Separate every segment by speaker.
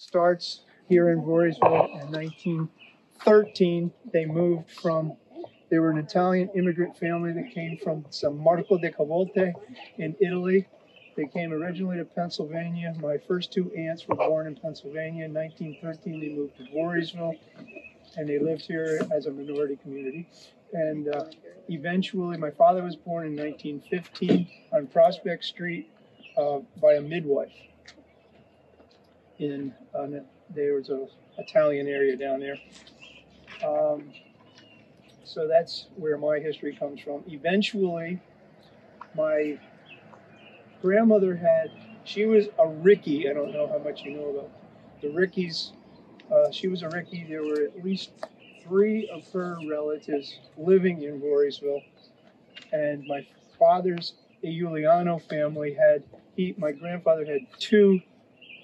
Speaker 1: starts here in Voorheesville in 1913. They moved from, they were an Italian immigrant family that came from San Marco de Cavolte in Italy. They came originally to Pennsylvania. My first two aunts were born in Pennsylvania. In 1913, they moved to Voorheesville and they lived here as a minority community. And uh, eventually, my father was born in 1915 on Prospect Street uh, by a midwife in uh, there was a Italian area down there. Um, so that's where my history comes from. Eventually, my grandmother had she was a Ricky. I don't know how much you know about the Rickies. Uh, she was a Ricky. There were at least three of her relatives living in Voorheesville, and my father's Iuliano family had he. My grandfather had two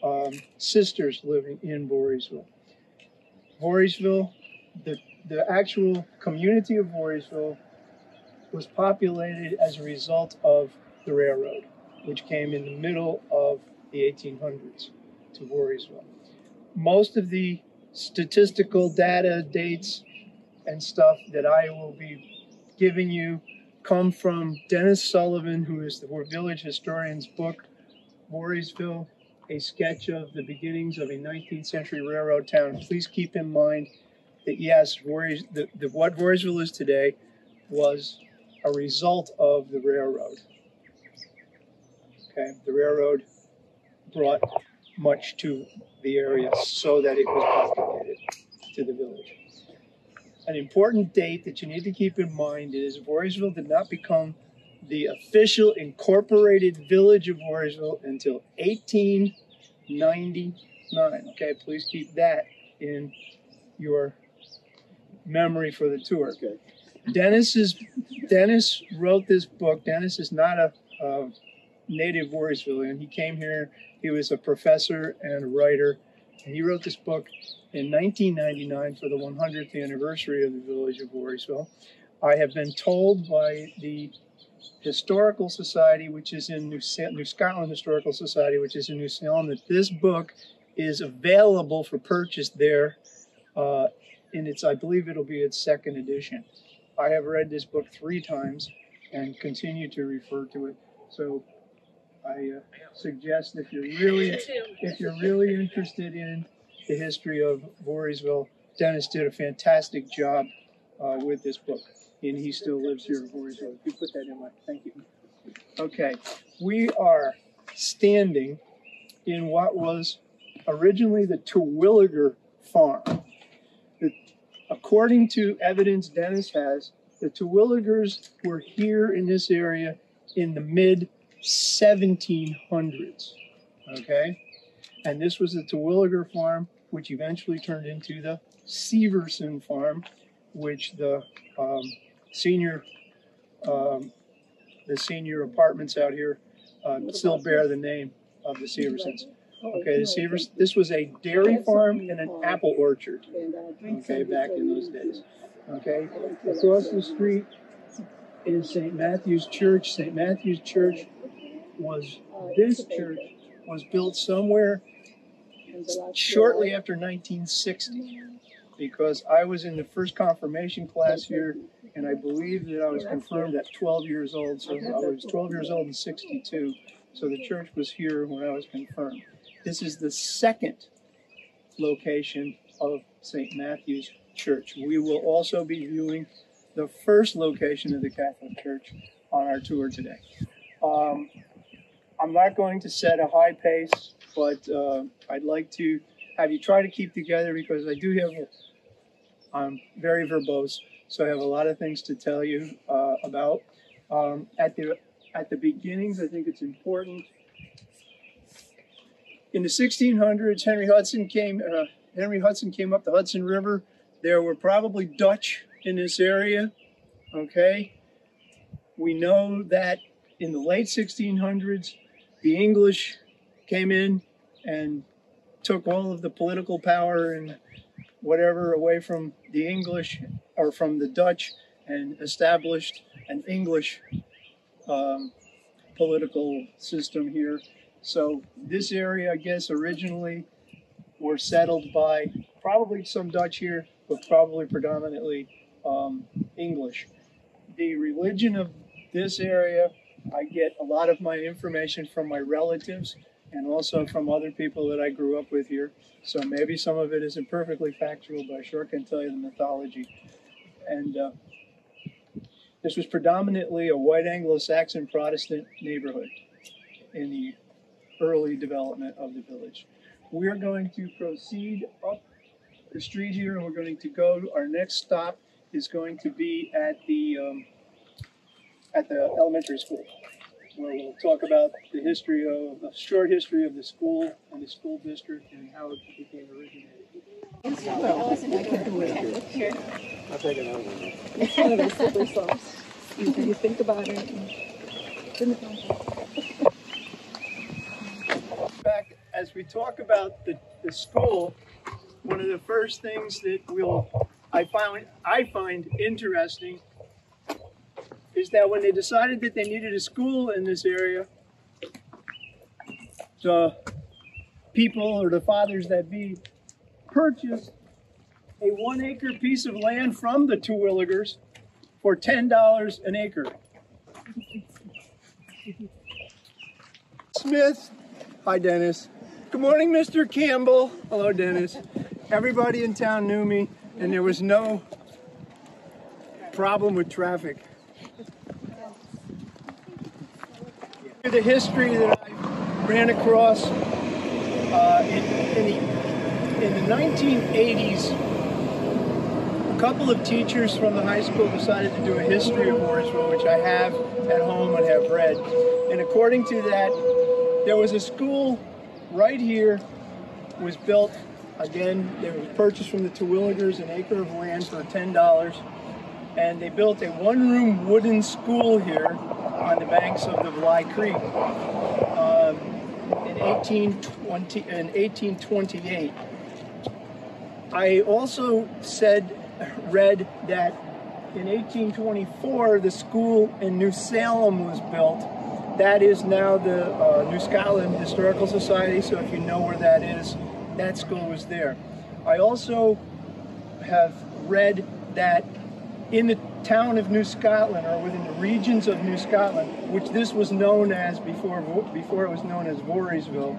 Speaker 1: um, sisters living in Voorheesville. Voorheesville, the, the actual community of Voorheesville was populated as a result of the railroad, which came in the middle of the 1800s to Voorheesville. Most of the statistical data, dates, and stuff that I will be giving you come from Dennis Sullivan, who is the Village Historian's book, Voorheesville, a sketch of the beginnings of a 19th century railroad town. Please keep in mind that yes, Warriors, the, the, what Voorheesville is today was a result of the railroad. Okay, the railroad brought much to the area so that it was populated to the village. An important date that you need to keep in mind is Voorheesville did not become the official incorporated village of Voorheesville until 1899. Okay, please keep that in your memory for the tour.
Speaker 2: Okay.
Speaker 1: Dennis is Dennis wrote this book. Dennis is not a, a native Voorheesvillian. He came here. He was a professor and a writer, and he wrote this book in 1999 for the 100th anniversary of the village of Voorheesville. I have been told by the Historical Society, which is in New, New Scotland Historical Society, which is in New Salem, that this book is available for purchase there. Uh, and it's, I believe it'll be its second edition. I have read this book three times and continue to refer to it. So I uh, suggest if you're really if you're really interested in the history of Voorheesville, Dennis did a fantastic job uh, with this book and he still lives here in. You put that in my, thank you. Okay, we are standing in what was originally the Terwilliger farm. The, according to evidence Dennis has, the Terwilligers were here in this area in the mid 1700s. Okay, and this was the Terwilliger farm, which eventually turned into the Severson farm, which the um, senior, um, the senior apartments out here um, still bear the name of the Seversons. Okay, the Severs. This was a dairy farm and an apple orchard. Okay, back in those days. Okay, across the street is St. Matthew's Church. St. Matthew's Church was this church was built somewhere shortly after 1960 because I was in the first confirmation class here and I believe that I was confirmed at 12 years old. So I was 12 years old in 62. So the church was here when I was confirmed. This is the second location of St. Matthew's Church. We will also be viewing the first location of the Catholic Church on our tour today. Um, I'm not going to set a high pace, but uh, I'd like to have you try to keep together because I do have a, I'm very verbose. So I have a lot of things to tell you uh, about. Um, at the at the beginnings, I think it's important. In the 1600s, Henry Hudson came. Uh, Henry Hudson came up the Hudson River. There were probably Dutch in this area. Okay, we know that in the late 1600s, the English came in and took all of the political power and whatever away from the English or from the Dutch and established an English um, political system here. So this area, I guess, originally were settled by probably some Dutch here, but probably predominantly um, English. The religion of this area, I get a lot of my information from my relatives and also from other people that I grew up with here. So maybe some of it isn't perfectly factual, but I sure can tell you the mythology. And uh, this was predominantly a white Anglo-Saxon Protestant neighborhood in the early development of the village. We're going to proceed up the street here and we're going to go, our next stop is going to be at the, um, at the elementary school where we'll talk about the history of, the short history of the school and the school district and how it became originated.
Speaker 2: I'll take another one.
Speaker 3: You, think about it.
Speaker 1: Back as we talk about the, the school, one of the first things that we'll I find I find interesting is that when they decided that they needed a school in this area, the people or the fathers that be purchased a one acre piece of land from the Terwilligers for ten dollars an acre. Smith, hi Dennis. Good morning, Mr. Campbell. Hello, Dennis. Everybody in town knew me, and there was no problem with traffic. The history that I ran across uh, in, in, the, in the 1980s, a couple of teachers from the high school decided to do a history of Warrensville, which I have at home and have read. And according to that, there was a school right here was built again it was purchased from the Terwilligers an acre of land for $10 and they built a one-room wooden school here on the banks of the Vly Creek um, in 1820 in 1828 I also said read that in 1824 the school in New Salem was built that is now the uh, New Scotland Historical Society, so if you know where that is, that school was there. I also have read that in the town of New Scotland, or within the regions of New Scotland, which this was known as before, before it was known as Voorheesville,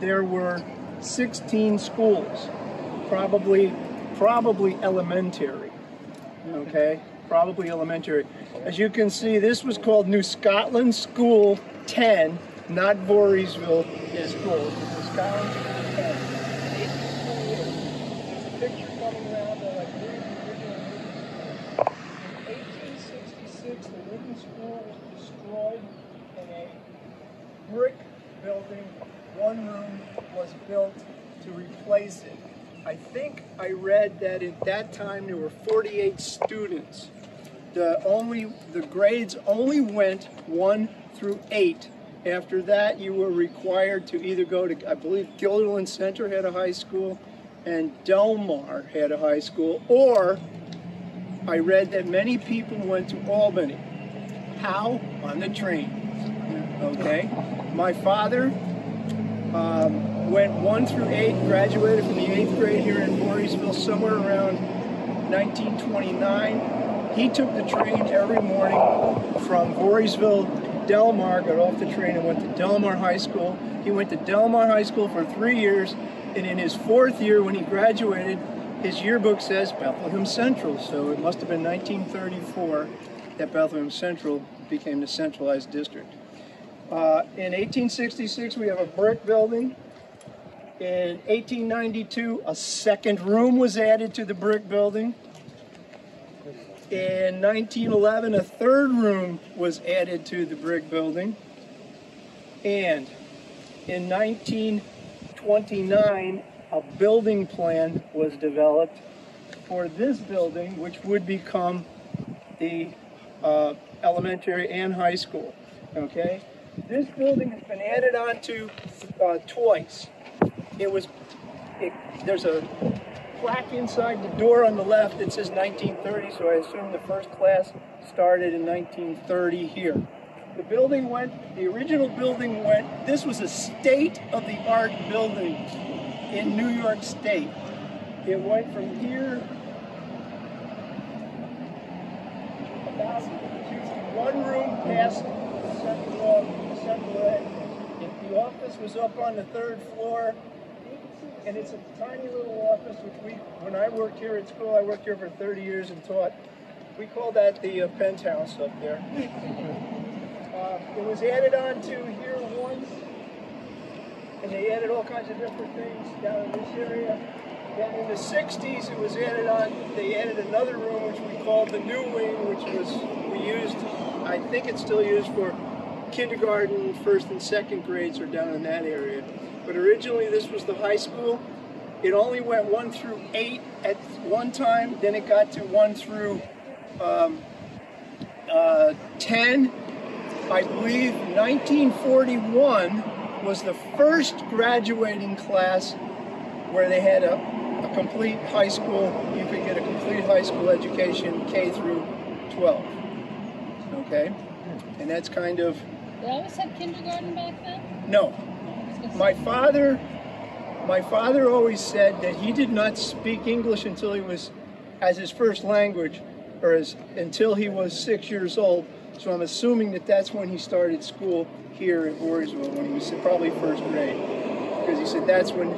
Speaker 1: there were 16 schools, probably, probably elementary, okay? Probably elementary. As you can see, this was called New Scotland School 10, not Voorheesville is school. New Scotland School 10. There's a picture coming around that I believe the original In 1866, the wooden school was destroyed and a brick building, one room, was built to replace it. I think I read that at that time there were 48 students the only the grades only went one through eight. After that, you were required to either go to, I believe, Guilderland Center had a high school, and Delmar had a high school, or I read that many people went to Albany. How? On the train. Okay. My father um, went one through eight, graduated from the eighth grade here in Voorheesville somewhere around 1929. He took the train every morning from Voorheesville, Delmar, got off the train and went to Delmar High School. He went to Delmar High School for three years, and in his fourth year, when he graduated, his yearbook says Bethlehem Central, so it must have been 1934 that Bethlehem Central became the centralized district. Uh, in 1866, we have a brick building. In 1892, a second room was added to the brick building. In 1911, a third room was added to the brick building. And in 1929, a building plan was developed for this building, which would become the uh, elementary and high school. Okay? This building has been added on to uh, twice. It was, it, there's a plaque inside the door on the left that says 1930, so I assume the first class started in 1930 here. The building went, the original building went, this was a state-of-the-art building in New York State. It went from here one room past If the office was up on the third floor, and it's a tiny little office which we, when I worked here at school, I worked here for 30 years and taught. We call that the uh, penthouse up there. uh, it was added on to here once, and they added all kinds of different things down in this area. In the 60s, it was added on. They added another room which we called the new wing, which was we used. I think it's still used for kindergarten, first and second grades are down in that area. But originally, this was the high school. It only went one through eight at one time. Then it got to one through um, uh, 10. I believe 1941 was the first graduating class where they had a, a complete high school, you could get a complete high school education K through 12. Okay? And that's kind of,
Speaker 4: They always had kindergarten back then?
Speaker 1: no.
Speaker 4: I was gonna
Speaker 1: My father, my father always said that he did not speak English until he was, as his first language, or as, until he was six years old. So I'm assuming that that's when he started school here at Voorheesville, when he was probably first grade. Because he said that's when,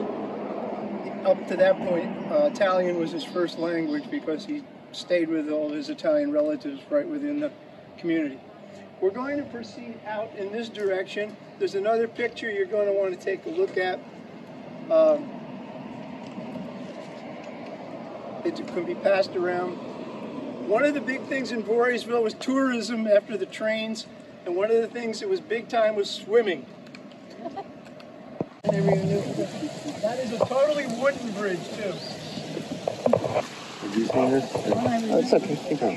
Speaker 1: up to that point, uh, Italian was his first language because he stayed with all his Italian relatives right within the community. We're going to proceed out in this direction. There's another picture you're going to want to take a look at. Um, it can be passed around. One of the big things in Voorheesville was tourism after the trains, and one of the things that was big time was swimming. That is a totally wooden bridge too.
Speaker 2: Have you seen this? Oh, it's okay. Keep on.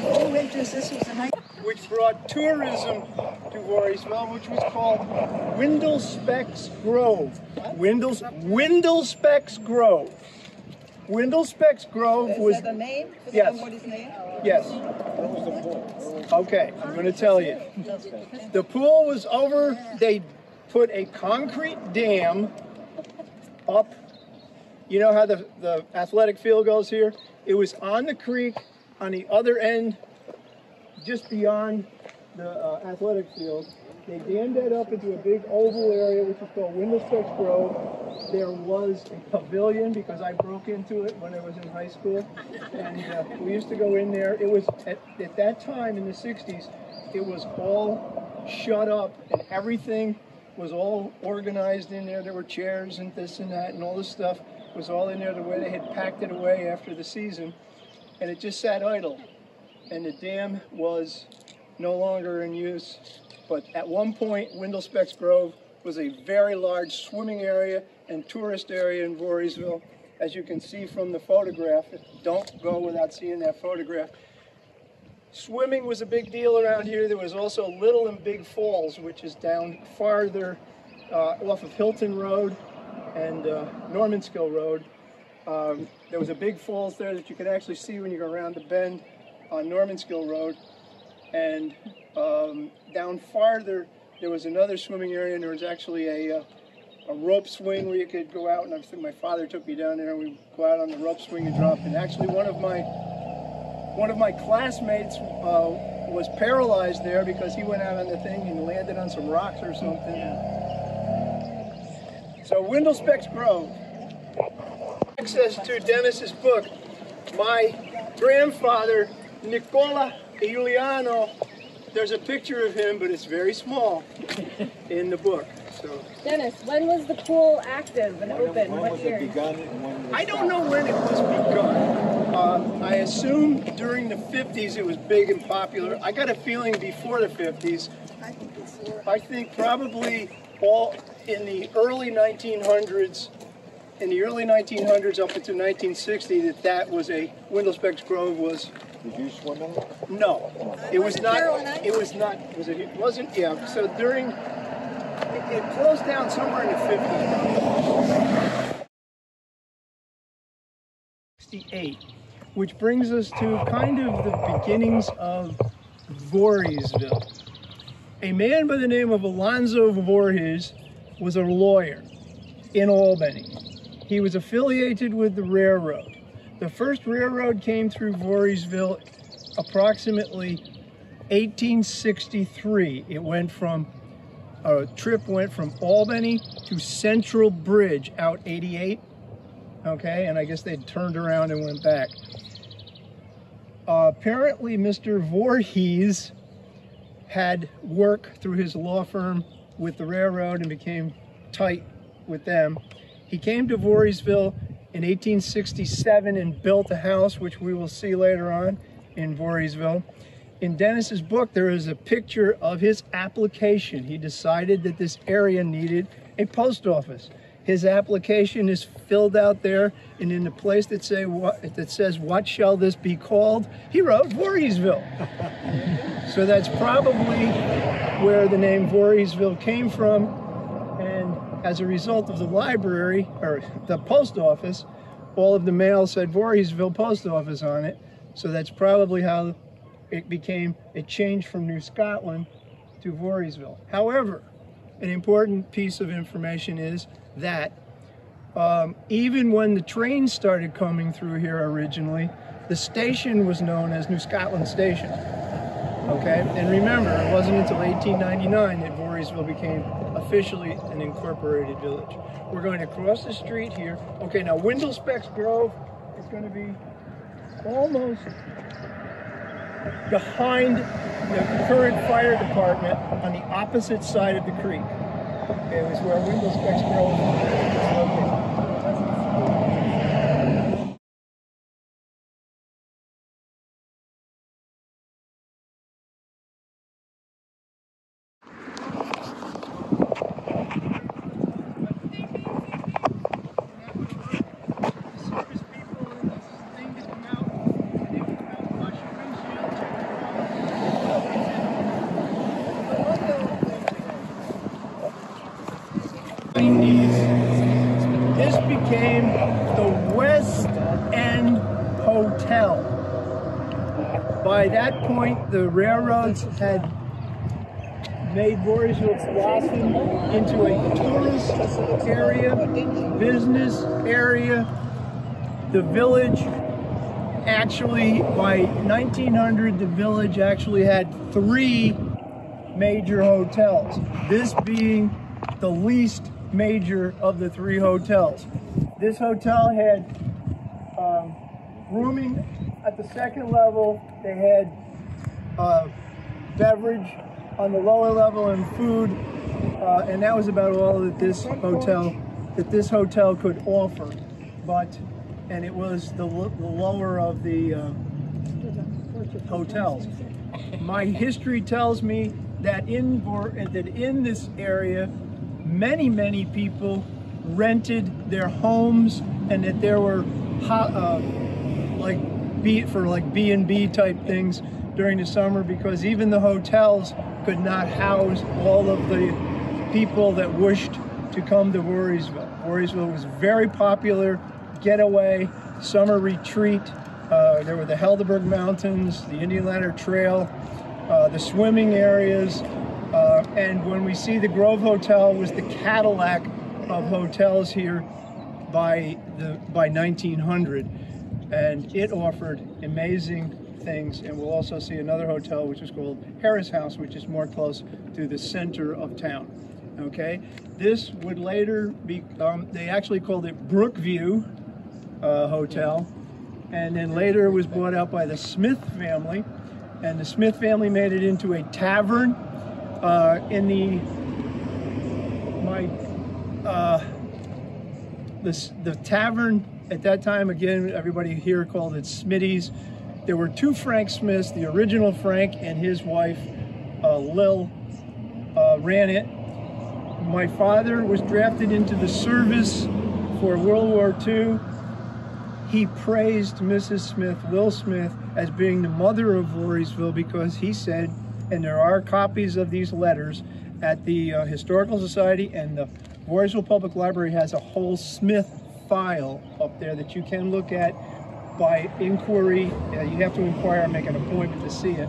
Speaker 3: Who enters this was a high
Speaker 1: which brought tourism to Voorheesville, which was called Windlespecks Grove. Windles, Windlespecks Grove. Windlespecks Grove
Speaker 5: Is
Speaker 1: was
Speaker 5: that the name? for
Speaker 1: Yes.
Speaker 5: Somebody's name?
Speaker 1: yes. Okay, I'm going to tell you. The pool was over. They put a concrete dam up. You know how the, the athletic field goes here? It was on the creek on the other end just beyond the uh, athletic field. They dammed that up into a big oval area, which is called Windlespecks Grove. There was a pavilion because I broke into it when I was in high school, and uh, we used to go in there. It was at, at that time in the '60s, it was all shut up, and everything was all organized in there. There were chairs and this and that, and all this stuff was all in there the way they had packed it away after the season, and it just sat idle and the dam was no longer in use. But at one point, Windlespecks Grove was a very large swimming area and tourist area in Voorheesville. As you can see from the photograph, don't go without seeing that photograph. Swimming was a big deal around here. There was also Little and Big Falls, which is down farther uh, off of Hilton Road and uh, Normanskill Road. Um, there was a big falls there that you could actually see when you go around the bend on Normanskill Road. And um, down farther, there was another swimming area, and there was actually a, uh, a rope swing where you could go out. And I think my father took me down there, and we would go out on the rope swing and drop. And actually, one of my one of my classmates uh, was paralyzed there because he went out on the thing and landed on some rocks or something. So Windlespecks Grove. Access to Dennis's book. My grandfather, Nicola Giuliano, there's a picture of him, but it's very small in the book. So
Speaker 6: Dennis, when was the pool active and open?
Speaker 2: When
Speaker 6: What
Speaker 2: was
Speaker 6: year?
Speaker 2: it begun and when was
Speaker 1: I don't know when it was begun. Uh, I assume during the 50s it was big and popular. I got a feeling before the 50s.
Speaker 5: I think before.
Speaker 1: I think probably all in the early 1900s, in the early 1900s up until 1960, that that was a Windlespecks Grove was
Speaker 2: Did you swim in it?
Speaker 1: no, it was not. It was not. Was it? It wasn't. Yeah. So during it, it closed down somewhere in the 50s. 68, which brings us to kind of the beginnings of Voorheesville. a man by the name of Alonzo Voorhees was a lawyer in Albany. He was affiliated with the railroad. The first railroad came through Voorheesville approximately 1863. It went from a trip went from Albany to Central Bridge out 88. Okay, and I guess they turned around and went back. Uh, apparently, Mr. Voorhees had work through his law firm with the railroad and became tight with them. He came to Voorheesville in 1867 and built a house, which we will see later on in Voorheesville. In Dennis's book, there is a picture of his application. He decided that this area needed a post office. His application is filled out there, and in the place that say what that says "What shall this be called?" he wrote Voorheesville. so that's probably where the name Voorheesville came from, and as a result of the library or the post office, all of the mail said Voorheesville Post Office on it. So that's probably how it became a change from New Scotland to Voorheesville. However, an important piece of information is that um, even when the trains started coming through here originally, the station was known as New Scotland Station. Okay, and remember, it wasn't until 1899 that Voorheesville became officially an incorporated village. We're going to cross the street here. Okay, now Windle Specks Grove is going to be almost behind the current fire department on the opposite side of the creek. It was where Windle Specks Grove is located. Service people in this thing to come out, and they would come out, wash your windshield, check your This became the West End Hotel. By that point, the railroads had made Voorheesville blossom into a tourist area, business area. The village actually, by 1900, the village actually had three major hotels. This being the least major of the three hotels. This hotel had um, rooming at the second level. They had uh, beverage on the lower level and food, uh, and that was about all that this hotel that this hotel could offer. But and it was the, the lower of the uh, hotels. My history tells me that in that in this area, many many people rented their homes, and that there were ho- uh, like be for like B and B type things during the summer because even the hotels could not house all of the people that wished to come to Voorheesville. Voorheesville was very popular getaway summer retreat. Uh, there were the Helderberg Mountains, the Indian Ladder Trail, uh, the swimming areas, uh, and when we see the Grove Hotel was the Cadillac of hotels here by the by 1900 and it offered amazing things and we'll also see another hotel which is called Harris House which is more close to the center of town okay this would later be um, they actually called it Brookview uh, Hotel and then later it was bought out by the Smith family and the Smith family made it into a tavern uh, in the my uh, this the tavern at that time again everybody here called it Smitty's. There were two Frank Smiths, the original Frank and his wife uh, Lil uh, ran it. My father was drafted into the service for World War II. He praised Mrs. Smith, Will Smith, as being the mother of Voorheesville because he said, and there are copies of these letters at the uh, Historical Society and the Voorheesville Public Library has a whole Smith file up there that you can look at by inquiry. Uh, you have to inquire and make an appointment to see it.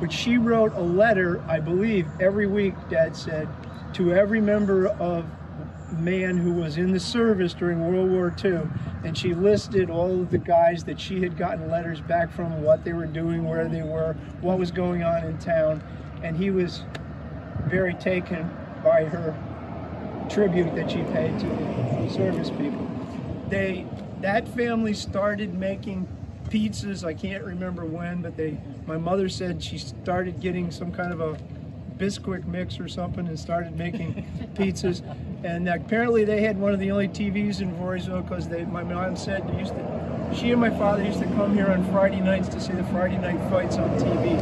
Speaker 1: But she wrote a letter, I believe, every week, Dad said, to every member of man who was in the service during World War II. And she listed all of the guys that she had gotten letters back from, what they were doing, where they were, what was going on in town. And he was very taken by her tribute that she paid to the service people. They that family started making pizzas. I can't remember when, but they my mother said she started getting some kind of a Bisquick mix or something and started making pizzas. And apparently they had one of the only TVs in Voorheesville because they my mom said they used to she and my father used to come here on Friday nights to see the Friday night fights on TV.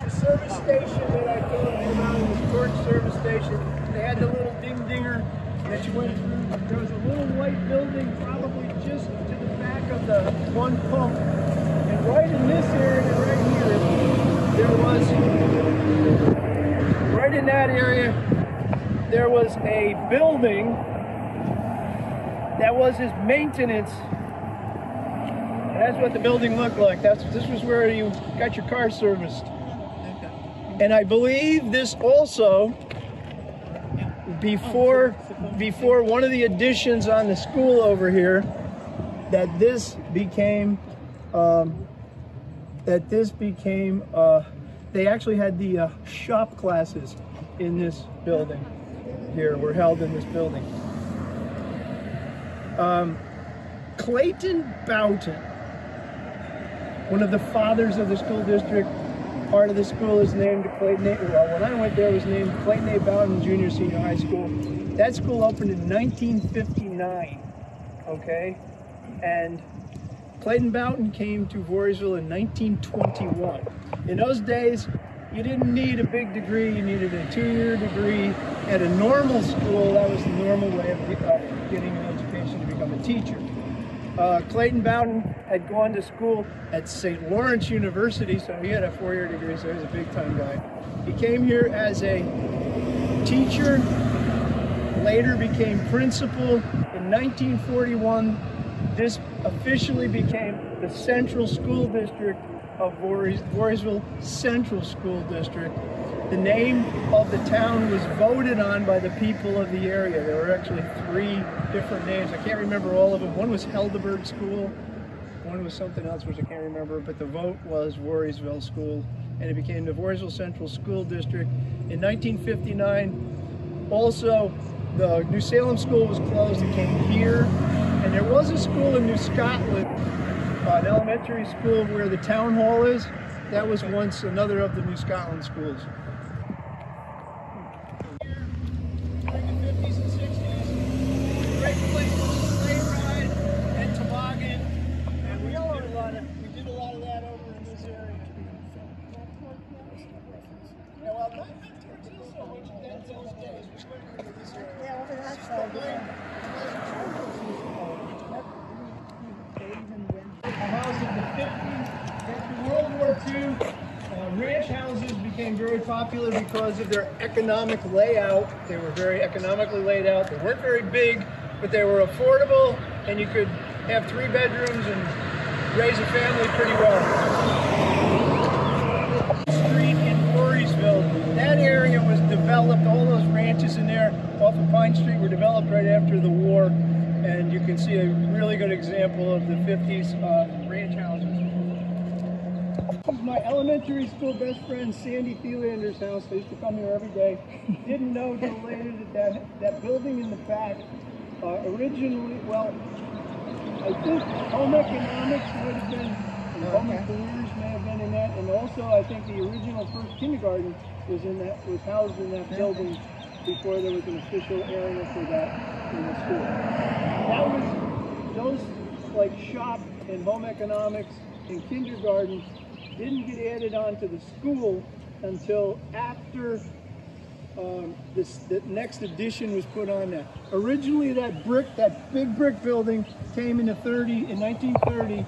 Speaker 1: The service station that I told you about was Torch service station. They had the little ding dinger that you went through. There was a little white building probably just to the back of the one pump. And right in this area right here, there was, right in that area, there was a building that was his maintenance. And that's what the building looked like. That's this was where you got your car serviced. And I believe this also before before one of the additions on the school over here that this became um, that this became uh, they actually had the uh, shop classes in this building here were held in this building. Um, Clayton Bouton one of the fathers of the school district part of the school is named Clayton A. Well, when I went there, it was named Clayton A. Bouton Junior Senior High School. That school opened in 1959, okay? And Clayton Bouton came to Voorheesville in 1921. In those days, you didn't need a big degree, you needed a two-year degree. At a normal school, that was the normal way of uh, getting an education to become a teacher. Uh, Clayton Bouton had gone to school at St. Lawrence University, so he had a four-year degree, so he was a big-time guy. He came here as a teacher, later became principal. In 1941, this officially became the Central School District of Voorhees- Voorheesville Central School District. The name of the town was voted on by the people of the area. There were actually three different names. I can't remember all of them. One was Helderberg School, one was something else which I can't remember, but the vote was Voorheesville School, and it became the Voorheesville Central School District. In 1959, also the New Salem School was closed. It came here, and there was a school in New Scotland, an elementary school where the town hall is. That was once another of the New Scotland schools. During the 50s and 60s, great place for sleigh ride and toboggan, and we did a lot of we did a lot of that over in this area. Yeah, well, not not towards you so much in those days. We went into this area.
Speaker 5: Yeah, over that
Speaker 1: So,
Speaker 5: side.
Speaker 1: a house in the 50s. After World War II, uh, ranch houses became very popular because of their economic layout. They were very economically laid out. They weren't very big, but they were affordable, and you could have three bedrooms and raise a family pretty well. Street in Voorheesville, that area was developed, all those ranches in there off of Pine Street were developed right after the war, and you can see a really good example of the 50s uh, ranch houses. This is my elementary school best friend Sandy Thielander's house. I used to come here every day. Didn't know till later that that, that building in the back uh, originally, well, I think home economics would have been, and home
Speaker 5: Okay.
Speaker 1: careers may have been in that, and also I think the original first kindergarten was in that, was housed in that building before there was an official area for that in the school. That was, those like shop and home economics and kindergarten didn't get added on to the school until after um, this, the next edition was put on that. Originally, that brick, that big brick building came in the 30, in 1930.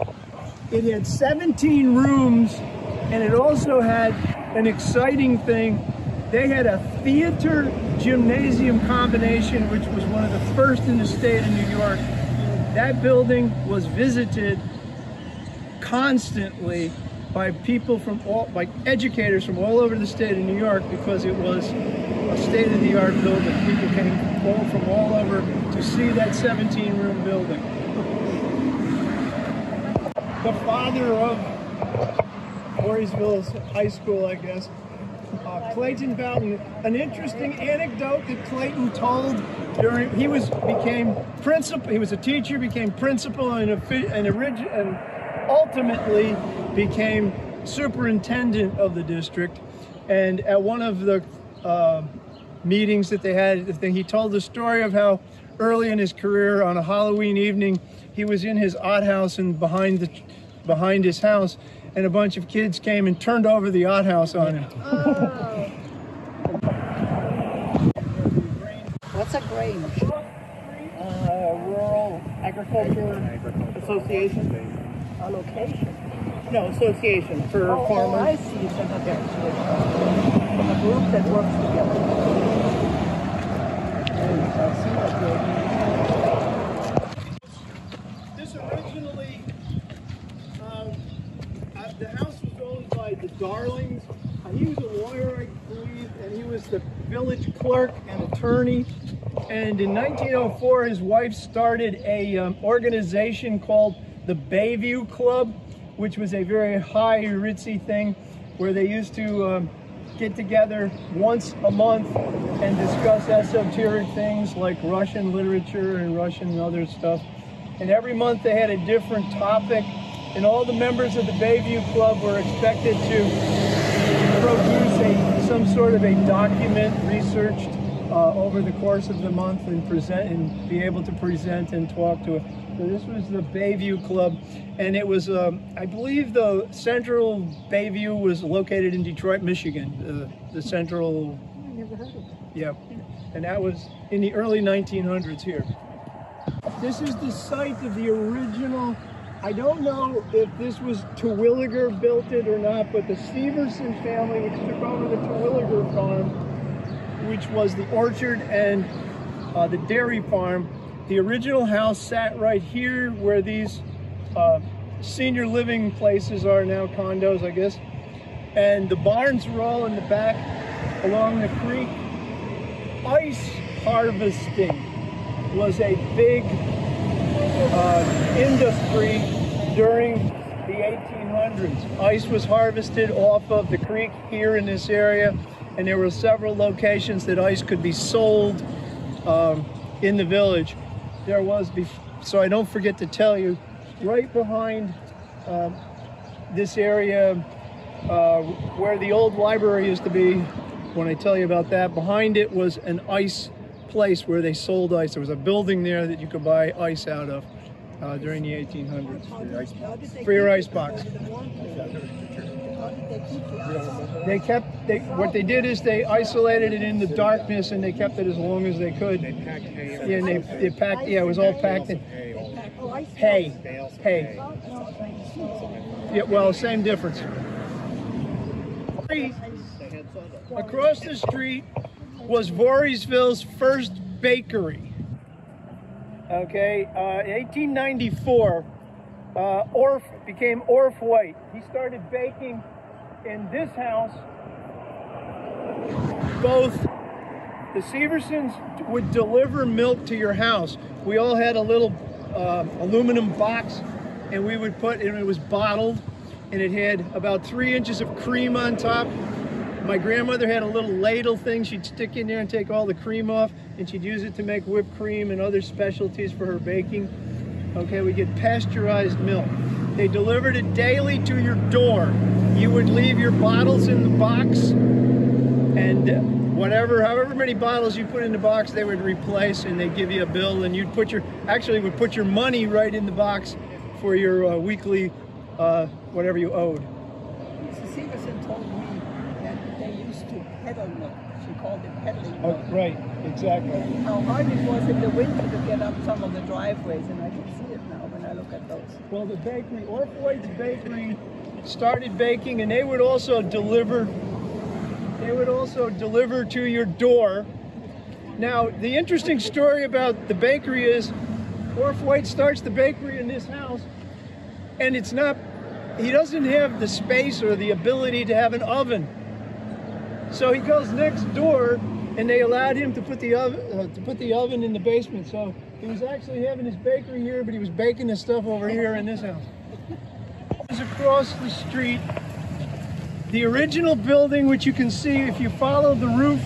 Speaker 1: It had 17 rooms, and it also had an exciting thing. They had a theater gymnasium combination, which was one of the first in the state of New York. That building was visited constantly by people from all, by educators from all over the state of New York because it was a state-of-the-art building. People came all from all over to see that 17-room building. The father of Voorheesville High School, I guess, uh, Clayton Bouton. An interesting anecdote that Clayton told during he was became principal. He was a teacher, became principal, and a, and, origi- and ultimately became superintendent of the district. And at one of the uh, meetings that they had, he told the story of how early in his career on a Halloween evening he was in his odd house and behind the behind his house and a bunch of kids came and turned over the outhouse on him.
Speaker 6: Oh.
Speaker 5: What's a grange?
Speaker 2: Uh, Rural Agriculture Association?
Speaker 5: A location.
Speaker 2: No, association for
Speaker 5: Oh, oh, I
Speaker 2: farmers.
Speaker 5: see. It's an association. A group that works together. I see what
Speaker 1: This originally, um, uh, the house was owned by the Darlings. Uh, he was a lawyer, I believe, and he was the village clerk and attorney. And in 1904, his wife started a um, organization called the Bayview Club, which was a very high ritzy thing where they used to um, get together once a month and discuss esoteric things like Russian literature and Russian and other stuff. And every month they had a different topic, and all the members of the Bayview Club were expected to produce a, some sort of a document researched uh, over the course of the month and present and be able to present and talk to it. So this was the Bayview Club, and it was, um, I believe, the central Bayview was located in Detroit, Michigan. Uh, the central, Never heard of that. yeah, and that was in the early 1900s here. This is the site of the original. I don't know if this was Terwilliger built it or not, but the Stevenson family, which took over the Terwilliger farm, which was the orchard and uh, the dairy farm, the original house sat right here where these uh, senior living places are now, condos, I guess. And the barns were all in the back along the creek. Ice harvesting was a big uh, industry during the 1800s. Ice was harvested off of the creek here in this area, and there were several locations that ice could be sold um, in the village. There was, bef- so I don't forget to tell you, right behind um, this area uh, where the old library used to be, when I tell you about that, behind it was an ice place where they sold ice. There was a building there that you could buy ice out of uh, during the 1800s. For your ice box. They kept, they, what they did is they isolated it in the darkness and they kept it as long as they could. Yeah, and they, they packed, yeah, it was all packed in hay, hay. Yeah, well, same difference. Across the street was Voorheesville's first bakery. Okay, uh, in 1894, uh, Orff became Orff White. He started baking in this house. Both the Seversons would deliver milk to your house. We all had a little uh, aluminum box, and we would put, and it was bottled, and it had about three inches of cream on top. My grandmother had a little ladle thing she'd stick in there and take all the cream off, and she'd use it to make whipped cream and other specialties for her baking. Okay, we get pasteurized milk. They delivered it daily to your door. You would leave your bottles in the box, and whatever, however many bottles you put in the box, they would replace, and they'd give you a bill, and you'd put your, actually would put your money right in the box for your uh, weekly, uh, whatever you owed.
Speaker 5: Mrs. Severson told me that they used to peddle milk. She called it peddling
Speaker 1: Oh,
Speaker 5: milk.
Speaker 1: right, exactly.
Speaker 5: How hard it was in the winter to get up some of the driveways, and I can see it now when I look at those.
Speaker 1: Well, the bakery, White's Bakery, started baking, and they would also deliver. They would also deliver to your door. Now, the interesting story about the bakery is, White starts the bakery in this house, and it's not he doesn't have the space or the ability to have an oven. So he goes next door, and they allowed him to put the oven uh, to put the oven in the basement. So he was actually having his bakery here, but he was baking his stuff over here in this house. Is across the street. The original building, which you can see if you follow the roof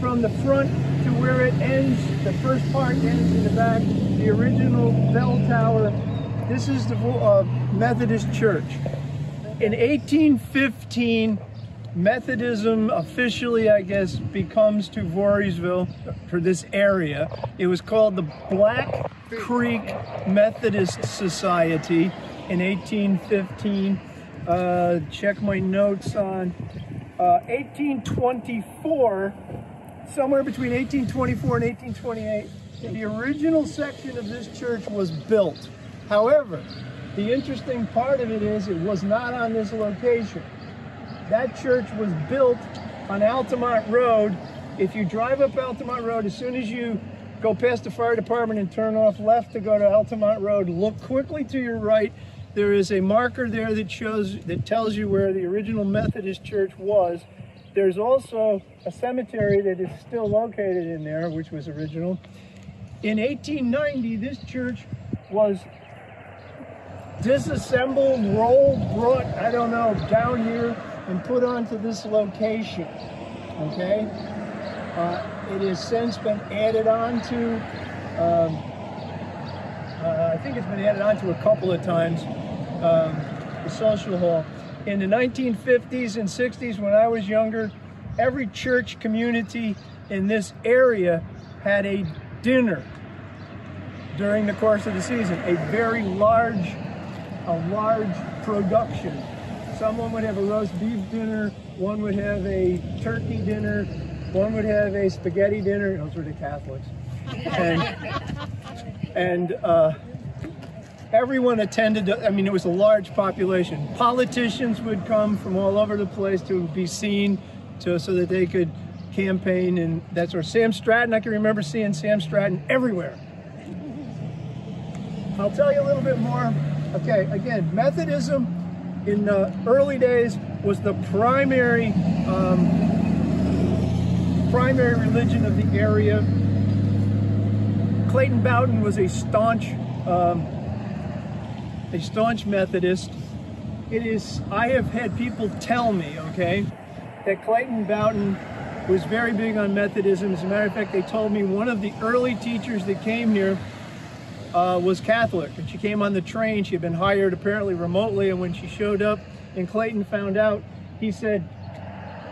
Speaker 1: from the front to where it ends, the first part ends in the back, the original bell tower. This is the uh, Methodist Church. In 1815, Methodism officially, I guess, becomes to Voorheesville for this area. It was called the Black Creek Methodist Society in 1815. Uh, check my notes on uh, 1824, somewhere between 1824 and 1828, the original section of this church was built. However, the interesting part of it is it was not on this location. That church was built on Altamont Road. If you drive up Altamont Road, as soon as you go past the fire department and turn off left to go to Altamont Road, look quickly to your right. There is a marker there that shows that tells you where the original Methodist church was. There's also a cemetery that is still located in there, which was original. In 1890, this church was disassembled, rolled, brought, I don't know, down here and put onto this location. Okay? Uh, it has since been added on to, um, uh, I think it's been added on to a couple of times, um, the social hall. In the 1950s and 60s, when I was younger, every church community in this area had a dinner during the course of the season, a very large, a large production. Someone would have a roast beef dinner, one would have a turkey dinner, one would have a spaghetti dinner. Those were the Catholics. And, and uh, everyone attended. I mean, it was a large population. Politicians would come from all over the place to be seen, to so that they could campaign and that sort of. Sam Stratton, I can remember seeing Sam Stratton everywhere. I'll tell you a little bit more. Okay, again, Methodism in the early days was the primary um, primary religion of the area. Clayton Bouton was a staunch um, a staunch Methodist. It is I have had people tell me, okay, that Clayton Bouton was very big on Methodism. As a matter of fact, they told me one of the early teachers that came here uh, was Catholic, and she came on the train. She had been hired apparently remotely, and when she showed up and Clayton found out, he said,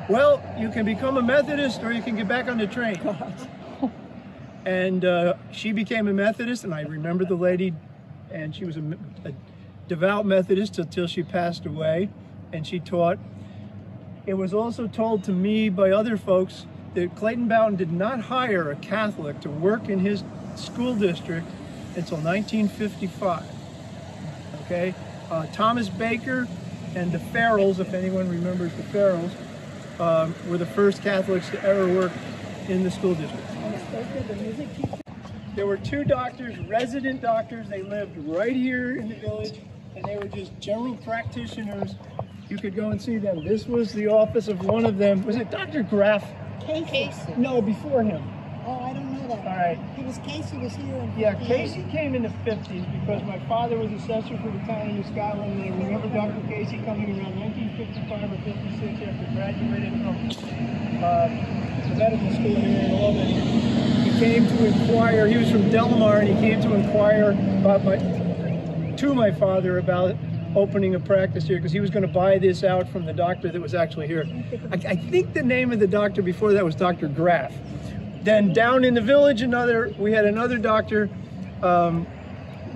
Speaker 1: well, you can become a Methodist or you can get back on the train. and uh, she became a Methodist, and I remember the lady, and she was a, a devout Methodist until she passed away, and she taught. It was also told to me by other folks that Clayton Bouton did not hire a Catholic to work in his school district until 1955. Okay, uh, Thomas Baker and the Farrells, if anyone remembers the Farrells, um, were the first Catholics to ever work in the school district. There were two doctors, resident doctors. They lived right here in the village, and they were just general practitioners. You could go and see them. This was the office of one of them. Was it Dr. Graff?
Speaker 5: Casey.
Speaker 1: No, before him.
Speaker 5: Oh, I don't know that.
Speaker 1: All right.
Speaker 5: He was Casey was here in
Speaker 1: Yeah,
Speaker 5: 58.
Speaker 1: Casey came in the 50s because my father was assessor for the town of Scotland. And I remember Dr. Casey coming around 1955 or 56 after graduating from uh, the medical school here in Albany. He came to inquire, he was from Delmar, and he came to inquire about my, to my father about opening a practice here because he was going to buy this out from the doctor that was actually here. I, I think the name of the doctor before that was Dr. Graff. Then down in the village, another we had another doctor um,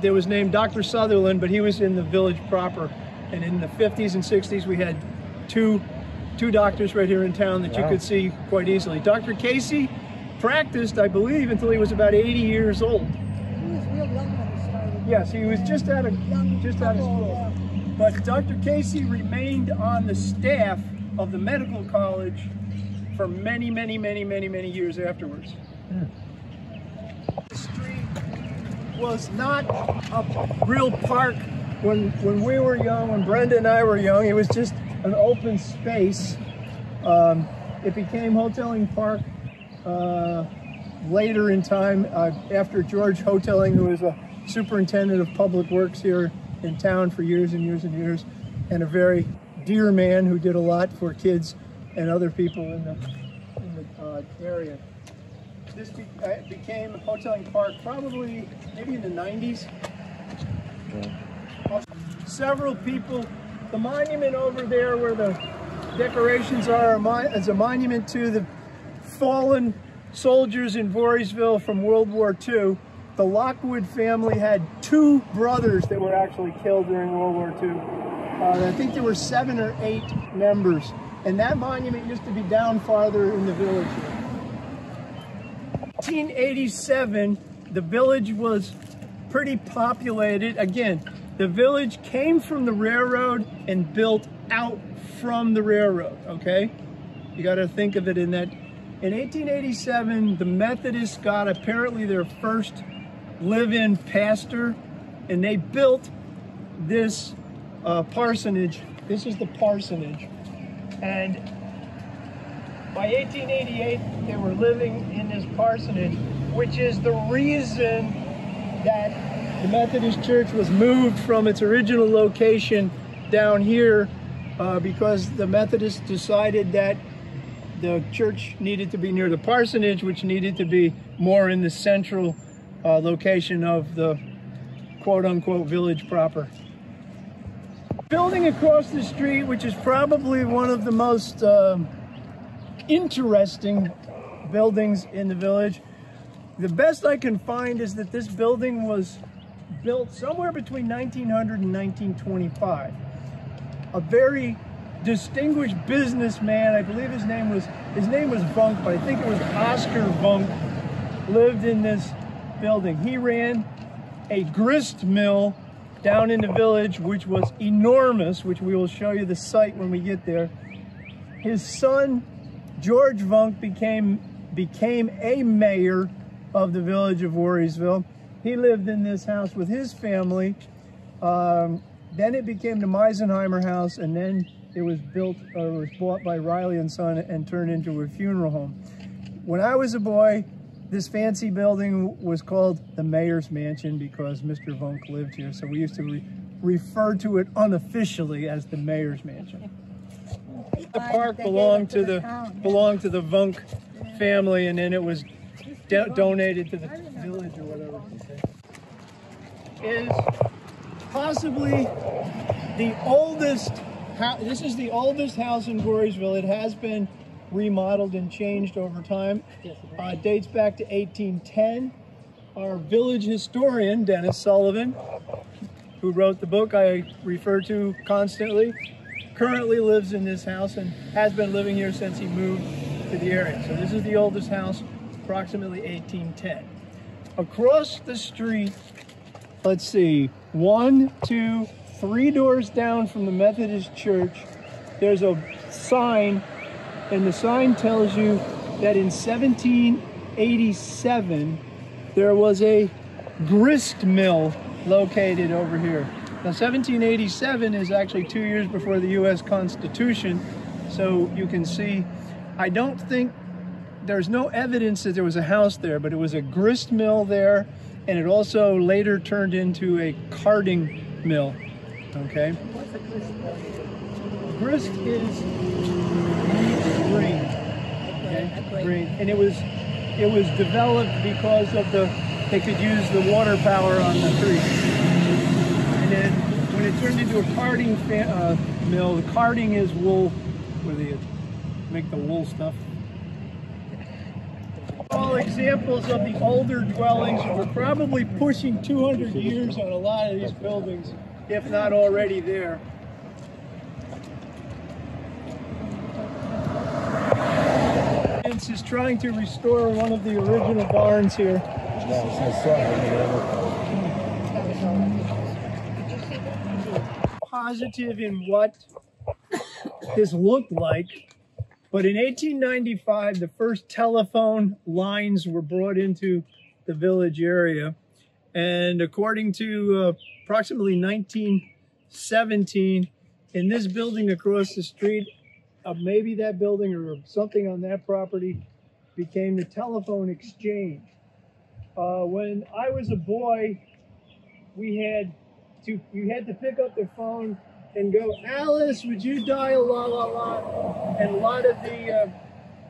Speaker 1: that was named Dr. Sutherland, but he was in the village proper. And in the 50s and 60s, we had two two doctors right here in town that you could see quite easily. Dr. Casey practiced, I believe, until he was about 80 years old.
Speaker 5: He was real young when he started.
Speaker 1: Yes, he was just out of just out of school. But Dr. Casey remained on the staff of the medical college for many, many, many, many, many years afterwards. The street was not a real park when when we were young, when Brenda and I were young, it was just an open space. Um, it became Hoteling Park uh, later in time uh, after George Hoteling, who was a superintendent of public works here in town for years and years and years, and a very dear man who did a lot for kids and other people in the, in the uh, area. This be, uh, became Hoteling Park probably maybe in the 90s. Several people, the monument over there where the decorations are is a monument to the fallen soldiers in Voorheesville from World War II. The Lockwood family had two brothers that were actually killed during World War II. Uh, I think there were seven or eight members. And that monument used to be down farther in the village. 1887, the village was pretty populated. Again, the village came from the railroad and built out from the railroad, okay? You got to think of it in that. In 1887, the Methodists got apparently their first live-in pastor, and they built this uh, parsonage. This is the parsonage. And by 1888, they were living in this parsonage, which is the reason that the Methodist Church was moved from its original location down here uh, because the Methodists decided that the church needed to be near the parsonage, which needed to be more in the central uh, location of the quote unquote village proper. Building across the street, which is probably one of the most uh, interesting buildings in the village, the best I can find is that this building was built somewhere between 1900 and 1925. A very distinguished businessman, I believe his name was his name was Vunk, but I think it was Oscar Vunk, lived in this building. He ran a grist mill down in the village, which was enormous, which we will show you the site when we get there. His son, George Vunk, became became a mayor of the village of Voorheesville. He lived in this house with his family. Um, then it became the Meisenheimer house, and then it was built, or uh, was bought by Riley and Son and turned into a funeral home. When I was a boy, this fancy building was called the Mayor's Mansion because Mr. Vunk lived here. So we used to re refer to it unofficially as the Mayor's Mansion. The park belonged to the belonged to the Vunk family, and then it was do donated to the village or whatever. Is possibly the oldest this is the oldest house in Voorheesville. It has been remodeled and changed over time. Uh, dates back to 1810. Our village historian, Dennis Sullivan, who wrote the book I refer to constantly, currently lives in this house and has been living here since he moved to the area. So this is the oldest house, approximately 1810. Across the street, let's see, one, two, three doors down from the Methodist Church, there's a sign, and the sign tells you that in 1787, there was a grist mill located over here. Now, 1787 is actually two years before the U.S. Constitution, so you can see, I don't think, there's no evidence that there was a house there, but it was a grist mill there, and it also later turned into a carding mill. Okay? What's a grist mill? Grist is. And it was it was developed because of the they could use the water power on the tree. And then when it turned into a carding uh, mill, the carding is wool, where they make the wool stuff. All examples of the older dwellings. We're probably pushing 200 years on a lot of these buildings if not already there. Is trying to restore one of the original barns here. Positive in what this looked like, but in 1895, the first telephone lines were brought into the village area. And according to uh, approximately 1917, in this building across the street, uh, maybe that building or something on that property became the telephone exchange. Uh, when I was a boy, we had to you had to pick up the phone and go, Alice, would you dial la la la? And a lot of the uh,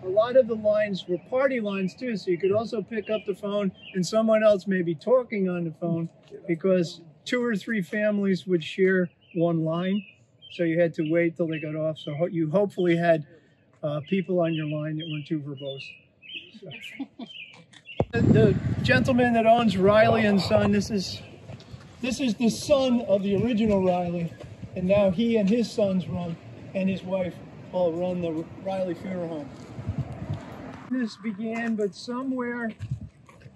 Speaker 1: a lot of the lines were party lines too, so you could also pick up the phone and someone else may be talking on the phone because two or three families would share one line, so you had to wait till they got off. So ho- you hopefully had uh, people on your line that weren't too verbose. The- the gentleman that owns Riley and Son, this is this is the son of the original Riley, and now he and his sons run, and his wife all run the Riley Funeral Home. This began, but somewhere.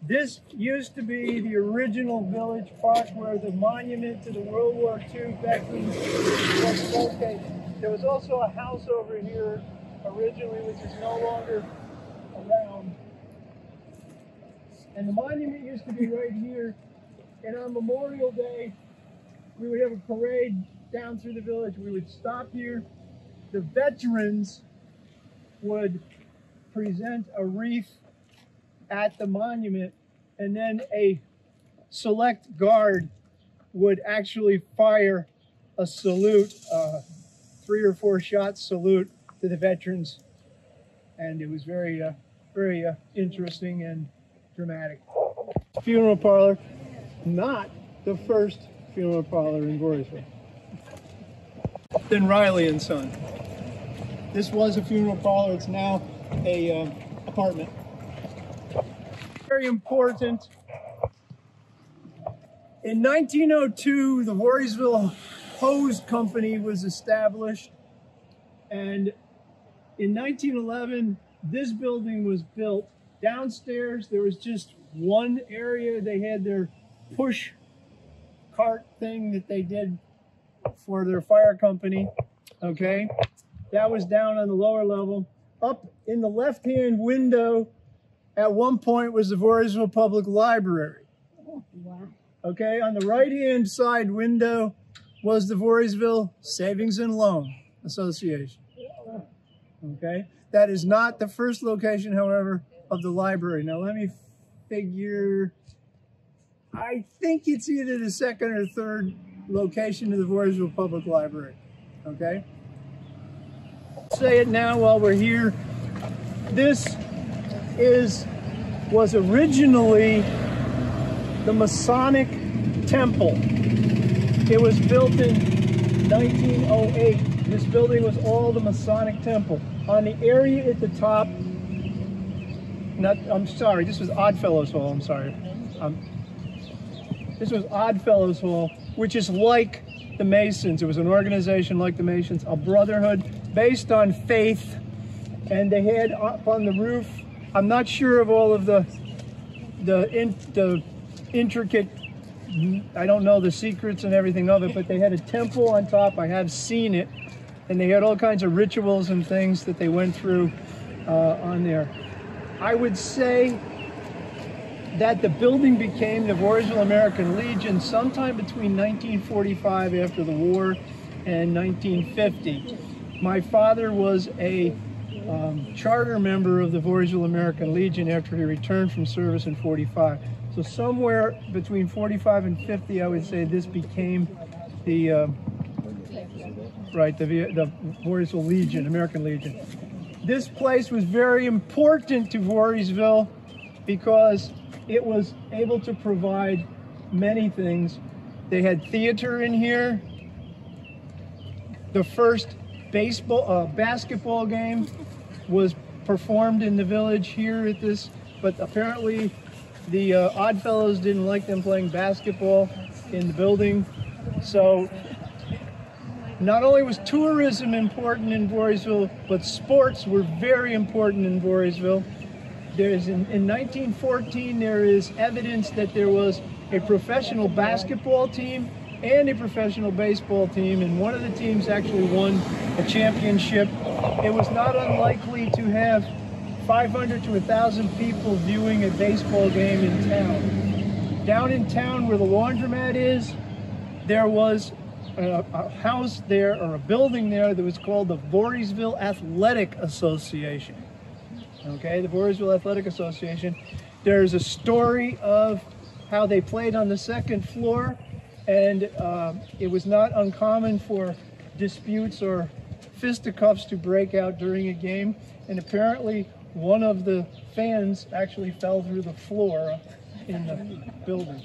Speaker 1: This used to be the original village park where the monument to the World War II veterans was located. There was also a house over here originally, which is no longer around. And the monument used to be right here. And on Memorial Day, we would have a parade down through the village. We would stop here. The veterans would present a wreath at the monument, and then a select guard would actually fire a salute, uh, three or four shot salute to the veterans. And it was very, uh, very uh, interesting and dramatic. Funeral parlor, not the first funeral parlor in Voorheesville. Then Riley and Son. This was a funeral parlor. It's now a um, apartment. Very important. In 1902, the Voorheesville Hose Company was established, and in 1911, this building was built. Downstairs, there was just one area. They had their push cart thing that they did for their fire company. Okay, that was down on the lower level. Up in the left-hand window, at one point was the Voorheesville Public Library. Okay, on the right-hand side window was the Voorheesville Savings and Loan Association. Okay, that is not the first location, however, of the library. Now let me figure. I think it's either the second or third location of the Voorheesville Public Library. Okay. Say it now while we're here. This is was originally the Masonic Temple. It was built in 1908. This building was all the Masonic Temple. On the area at the top, not, I'm sorry, this was Oddfellows Hall, I'm sorry. Um, this was Oddfellows Hall, which is like the Masons. It was an organization like the Masons, a brotherhood based on faith. And they had up on the roof, I'm not sure of all of the the in, the intricate I don't know the secrets and everything of it, but they had a temple on top. I have seen it, and they had all kinds of rituals and things that they went through uh, on there. I would say that the building became the Voorheesville American Legion sometime between 1945 after the war and 1950. My father was a um, charter member of the Voorheesville American Legion after he returned from service in 45. So somewhere between 45 and 50, I would say this became the um, right the the Voorheesville Legion, American Legion. This place was very important to Voorheesville because it was able to provide many things. They had theater in here. The first baseball, uh, basketball game was performed in the village here at this, but apparently the uh, Oddfellows didn't like them playing basketball in the building. So not only was tourism important in Voorheesville, but sports were very important in Voorheesville. There's in, in 1914 there is evidence that there was a professional basketball team and a professional baseball team, and one of the teams actually won a championship. It was not unlikely to have 500 to 1,000 people viewing a baseball game in town. Down in town where the laundromat is, there was a, a house there or a building there that was called the Voorheesville Athletic Association. Okay, the Voorheesville Athletic Association. There's a story of how they played on the second floor, and uh, it was not uncommon for disputes or fisticuffs to break out during a game. And apparently, one of the fans actually fell through the floor in the building.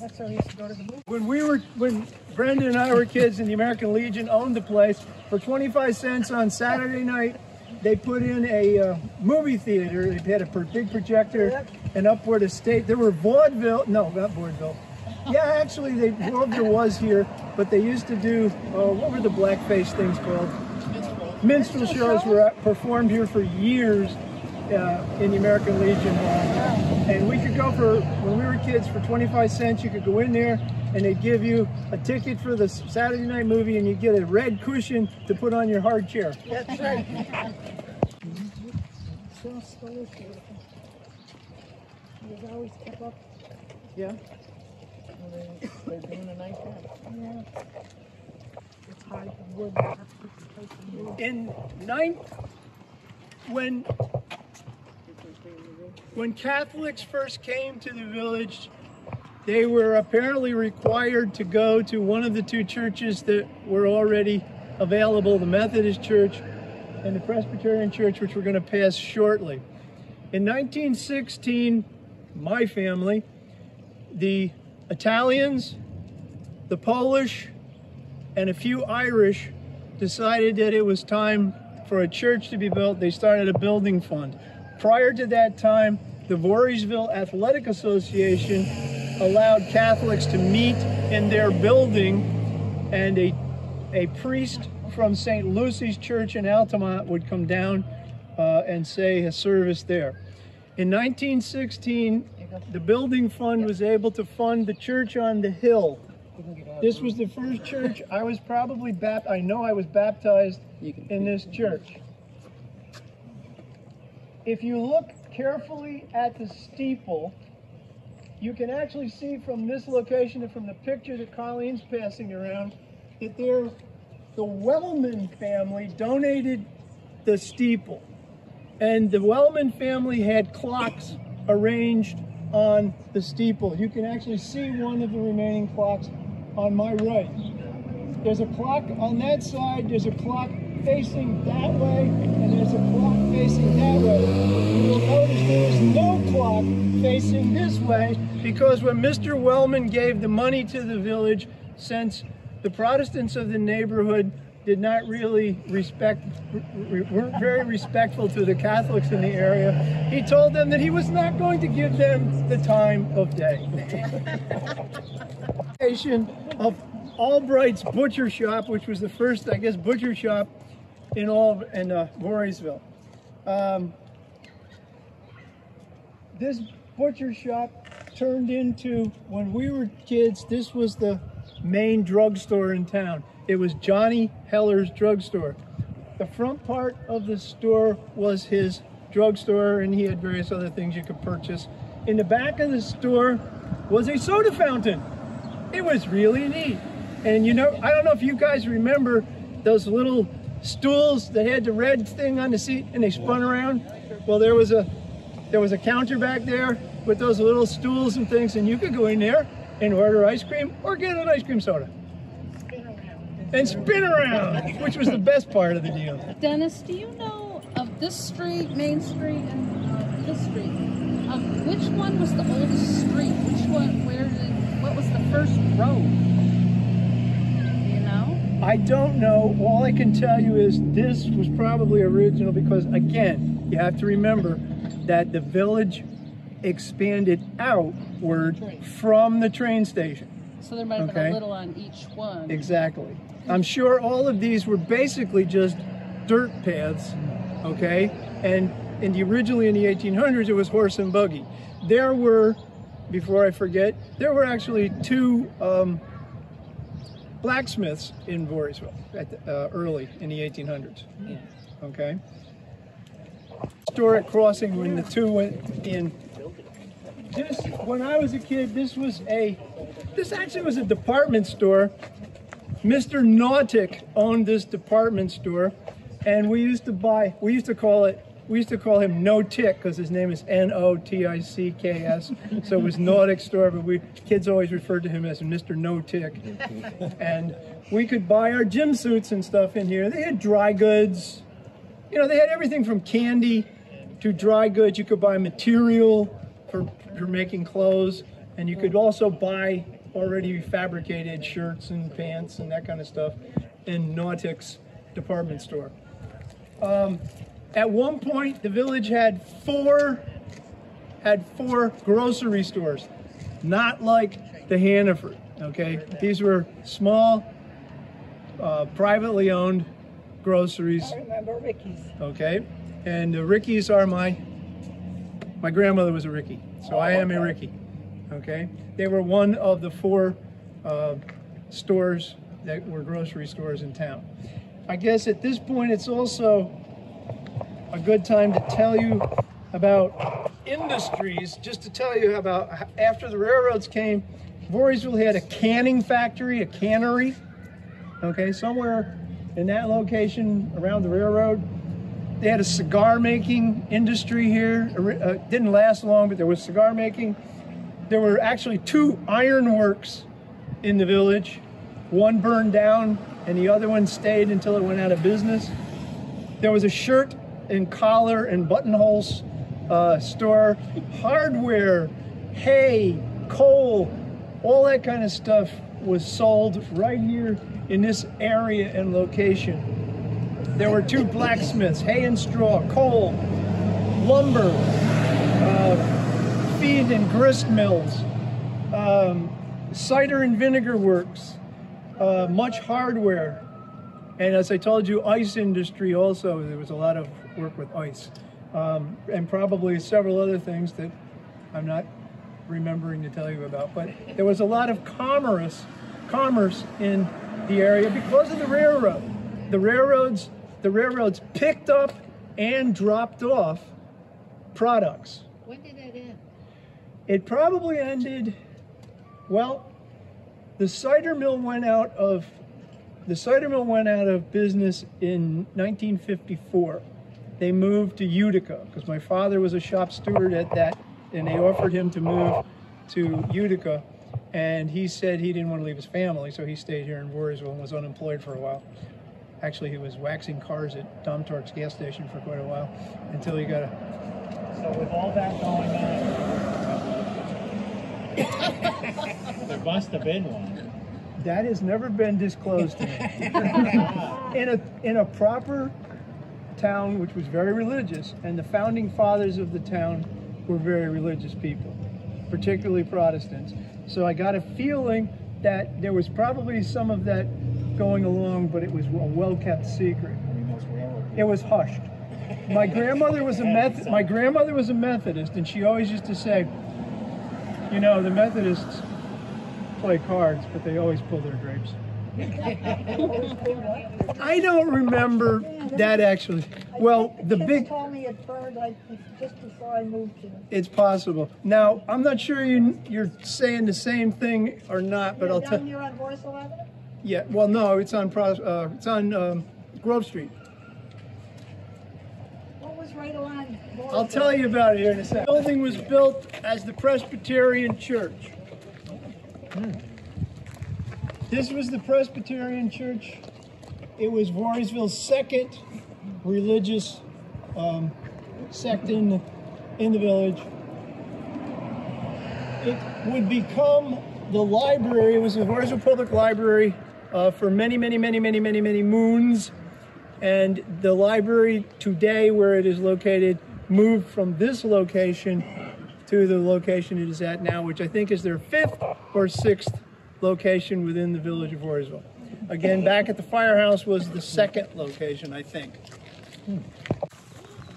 Speaker 5: That's how he used to go to the movie.
Speaker 1: When we were, when Brenda and I were kids and the American Legion owned the place, for 25 cents on Saturday night, they put in a uh, movie theater. They had a big projector and up where the state, there were vaudeville, no, not vaudeville. Yeah, actually, they, vaudeville was here, but they used to do, uh, what were the blackface things called? Minstrel shows were uh, performed here for years uh, in the American Legion Hall. And we could go for, when we were kids, for 25 cents, you could go in there and they'd give you a ticket for the Saturday night movie and you get a red cushion to put on your hard chair.
Speaker 5: That's right. So still is beautiful. He was always kept up.
Speaker 1: Yeah. In nine, when when Catholics first came to the village, they were apparently required to go to one of the two churches that were already available, the Methodist Church and the Presbyterian Church, which we're going to pass shortly. In 1916, my family, the Italians, the Polish, and a few Irish decided that it was time for a church to be built. They started a building fund. Prior to that time, the Voorheesville Athletic Association allowed Catholics to meet in their building, and a, a priest from St. Lucy's Church in Altamont would come down uh, and say a service there. In 1916, the building fund was able to fund the church on the hill. This was the first church I was probably baptized. I know I was baptized in this church. If you look carefully at the steeple, you can actually see from this location and from the picture that Colleen's passing around that there, the Wellman family donated the steeple. And the Wellman family had clocks arranged on the steeple. You can actually see one of the remaining clocks on my right. There's a clock on that side, there's a clock facing that way, and there's a clock facing that way. You will notice there is no clock facing this way because when Mr. Wellman gave the money to the village, since the Protestants of the neighborhood did not really respect, re- weren't very respectful to the Catholics in the area, he told them that he was not going to give them the time of day. Location of Albright's Butcher Shop, which was the first, I guess, butcher shop in all in uh, Voorheesville. Um, this butcher shop turned into when we were kids. This was the main drugstore in town. It was Johnny Heller's drugstore. The front part of the store was his drugstore, and he had various other things you could purchase. In the back of the store was a soda fountain. It was really neat. And you know, I don't know if you guys remember those little stools that had the red thing on the seat and they spun around. Well, there was a there was a counter back there with those little stools and things, and you could go in there and order ice cream or get an ice cream soda. And spin around, which was the best part of the deal.
Speaker 4: Dennis, do you know of this street, Main Street, and uh, this street? Um, which one was the oldest street? Which one? Where did? What was the first road? You know?
Speaker 1: I don't know. All I can tell you is this was probably original because, again, you have to remember that the village expanded outward from the train station.
Speaker 4: So there might have been a little on each one.
Speaker 1: Exactly. I'm sure all of these were basically just dirt paths, okay? And in the originally in the 1800s, it was horse and buggy. There were, before I forget, there were actually two um, blacksmiths in Voorheesville at the, uh, early in the 1800s. Okay. Historic crossing when the two went in. This, when I was a kid, this was a, this actually was a department store Mr. Nautic owned this department store, and we used to buy. We used to call it. We used to call him No Tick because his name is N O T I C K S. So it was Nautic store, but we kids always referred to him as Mr. No Tick. And we could buy our gym suits and stuff in here. They had dry goods. You know, they had everything from candy to dry goods. You could buy material for, for making clothes, and you could also buy already fabricated shirts and pants and that kind of stuff in Nautic's department store. Um, at one point, the village had four had four grocery stores, not like the Hannaford. Okay, these were small, uh, privately owned groceries.
Speaker 3: I remember Ricky's.
Speaker 1: Okay, and the Rickies are my my grandmother was a Ricky, so I am a Ricky. Okay, they were one of the four uh, stores that were grocery stores in town. I guess at this point it's also a good time to tell you about industries. Just to tell you about after the railroads came, Voorheesville had a canning factory, a cannery. Okay, somewhere in that location around the railroad. They had a cigar making industry here. Uh, didn't last long, but there was cigar making. There were actually two ironworks in the village. One burned down and the other one stayed until it went out of business. There was a shirt and collar and buttonholes uh, store, hardware, hay, coal, all that kind of stuff was sold right here in this area and location. There were two blacksmiths, hay and straw, coal, lumber, uh, feed and grist mills, um, cider and vinegar works, uh, much hardware, and as I told you, ice industry also. There was a lot of work with ice, um, and probably several other things that I'm not remembering to tell you about. But there was a lot of commerce, commerce in the area because of the railroad. The railroads, the railroads picked up and dropped off products.
Speaker 4: When did that end?
Speaker 1: It probably ended, well, the cider mill went out of the cider mill went out of business in 1954. They moved to Utica because my father was a shop steward at that, and they offered him to move to Utica. And he said he didn't want to leave his family, so he stayed here in Voorheesville and was unemployed for a while. Actually, he was waxing cars at Dom Tork's gas station for quite a while until he got a.
Speaker 7: So with all that going on, there must have been one.
Speaker 1: That has never been disclosed to me. in a in a proper town, which was very religious, and the founding fathers of the town were very religious people, particularly Protestants. So I got a feeling that there was probably some of that going along, but it was a well-kept secret. It was hushed. My grandmother was a Meth- my grandmother was a Methodist, and she always used to say, you know, the Methodists play cards, but they always pull their grapes. I don't remember that actually. Well, the big,
Speaker 3: told me it burned like just before I moved here.
Speaker 1: it's possible. Now, I'm not sure you, you're saying the same thing or not, but I'll
Speaker 3: Down
Speaker 1: tell.
Speaker 3: here on Boyceville Avenue?
Speaker 1: Yeah, well, no, it's on, Pros- uh, it's on um, Grove Street.
Speaker 3: What was right along?
Speaker 1: I'll tell you about it here in a second. The building was built as the Presbyterian Church. This was the Presbyterian Church. It was Voorheesville's second religious um, sect in the, in the village. It would become the library. It was the Voorheesville Public Library uh, for many, many, many, many, many, many moons. And the library today, where it is located, moved from this location to the location it is at now, which I think is their fifth or sixth location within the village of Voorheesville. Again, back at the firehouse was the second location, I think.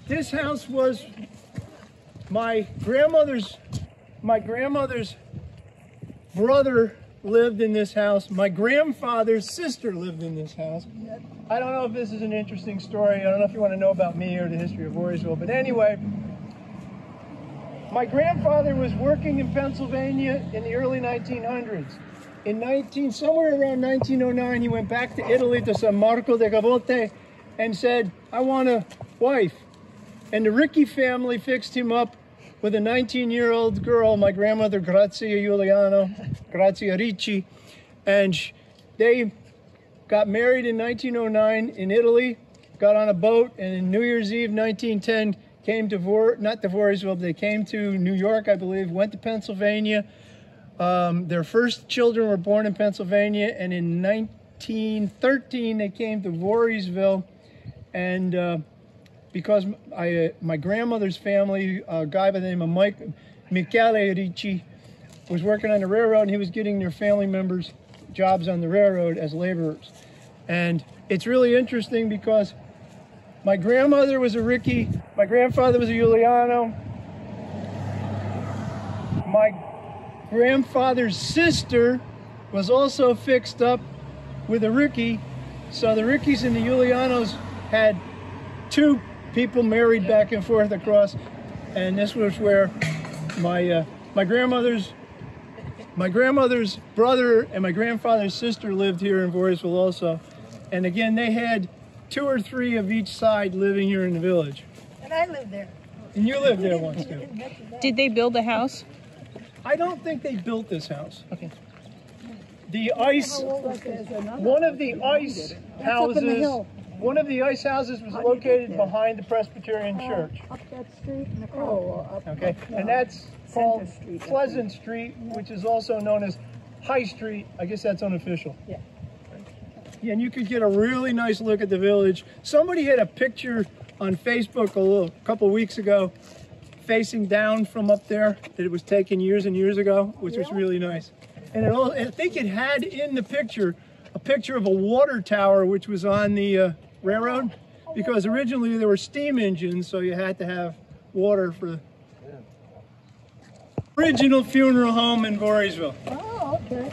Speaker 1: This house was my grandmother's my grandmother's brother lived in this house. My grandfather's sister lived in this house. I don't know if this is an interesting story. I don't know if you want to know about me or the history of Voorheesville, but anyway, my grandfather was working in Pennsylvania in the early 1900s, in 19, somewhere around 1909, he went back to Italy to San Marco dei Cavoti and said, I want a wife. And the Ricky family fixed him up with a 19 year old girl, my grandmother Grazia Giuliano, Grazia Ricci, and sh- they got married in 1909 in Italy, got on a boat, and in New Year's Eve 1910 came to Vor, not to Voorheesville, they came to New York, I believe, went to Pennsylvania. Um, their first children were born in Pennsylvania, and in 1913 they came to Voorheesville, and uh, because I, uh, my grandmother's family, a guy by the name of Mike Michele Ricci, was working on the railroad, and he was getting their family members jobs on the railroad as laborers. And it's really interesting because my grandmother was a Ricky, my grandfather was a Giuliano, my grandfather's sister was also fixed up with a Ricky. So the Rickies and the Giulianos had two people married back and forth across, and this was where my uh, my grandmother's my grandmother's brother and my grandfather's sister lived here in Voorheesville also, and again they had two or three of each side living here in the village.
Speaker 3: And I lived there.
Speaker 1: And you lived there once too.
Speaker 5: Did they build a house?
Speaker 1: I don't think they built this house.
Speaker 5: Okay.
Speaker 1: The ice, one of the ice houses, one of the ice houses was located behind the Presbyterian Church.
Speaker 3: Up that street and across. Oh, up.
Speaker 1: Okay, and that's called
Speaker 3: Street.
Speaker 1: Pleasant Street, which is also known as High Street. I guess that's unofficial.
Speaker 3: Yeah.
Speaker 1: Yeah, and you could get a really nice look at the village. Somebody had a picture on Facebook a little, couple weeks ago, facing down from up there that it was taken years and years ago, which was really nice. And it all, I think it had in the picture a picture of a water tower which was on the uh, railroad, because originally there were steam engines, so you had to have water for the original funeral home in Voorheesville.
Speaker 3: Oh, okay.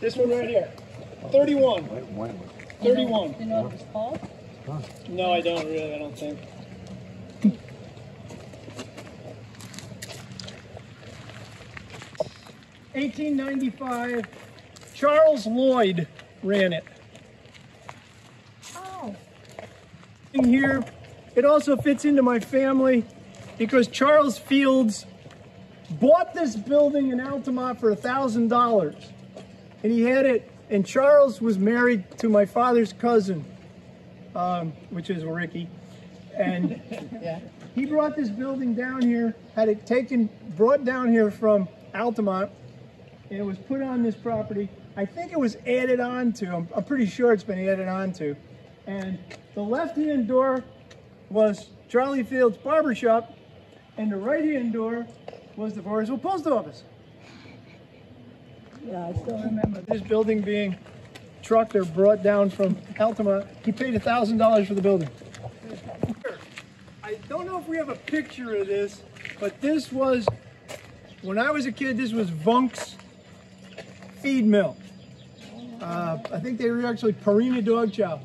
Speaker 1: This one right here, 31. 31.
Speaker 4: You know what it's called?
Speaker 1: No, I don't really. I don't think. Eighteen ninety-five. Charles Lloyd ran it.
Speaker 3: Oh,
Speaker 1: In here, it also fits into my family because Charles Fields bought this building in Altamont for a thousand dollars, and he had it. And Charles was married to my father's cousin, um, which is Ricky, and he brought this building down here, had it taken, brought down here from Altamont, and it was put on this property. I think it was added on to. I'm, I'm pretty sure it's been added on to, and the left-hand door was Charlie Fields Barber Shop, and the right-hand door was the Voorheesville Post Office.
Speaker 3: yeah, I still remember.
Speaker 1: This building being trucked or brought down from Altamont, he paid a thousand dollars for the building. I don't know if we have a picture of this, but this was, when I was a kid, this was Vunk's feed mill. Uh, I think they were actually Purina dog chow.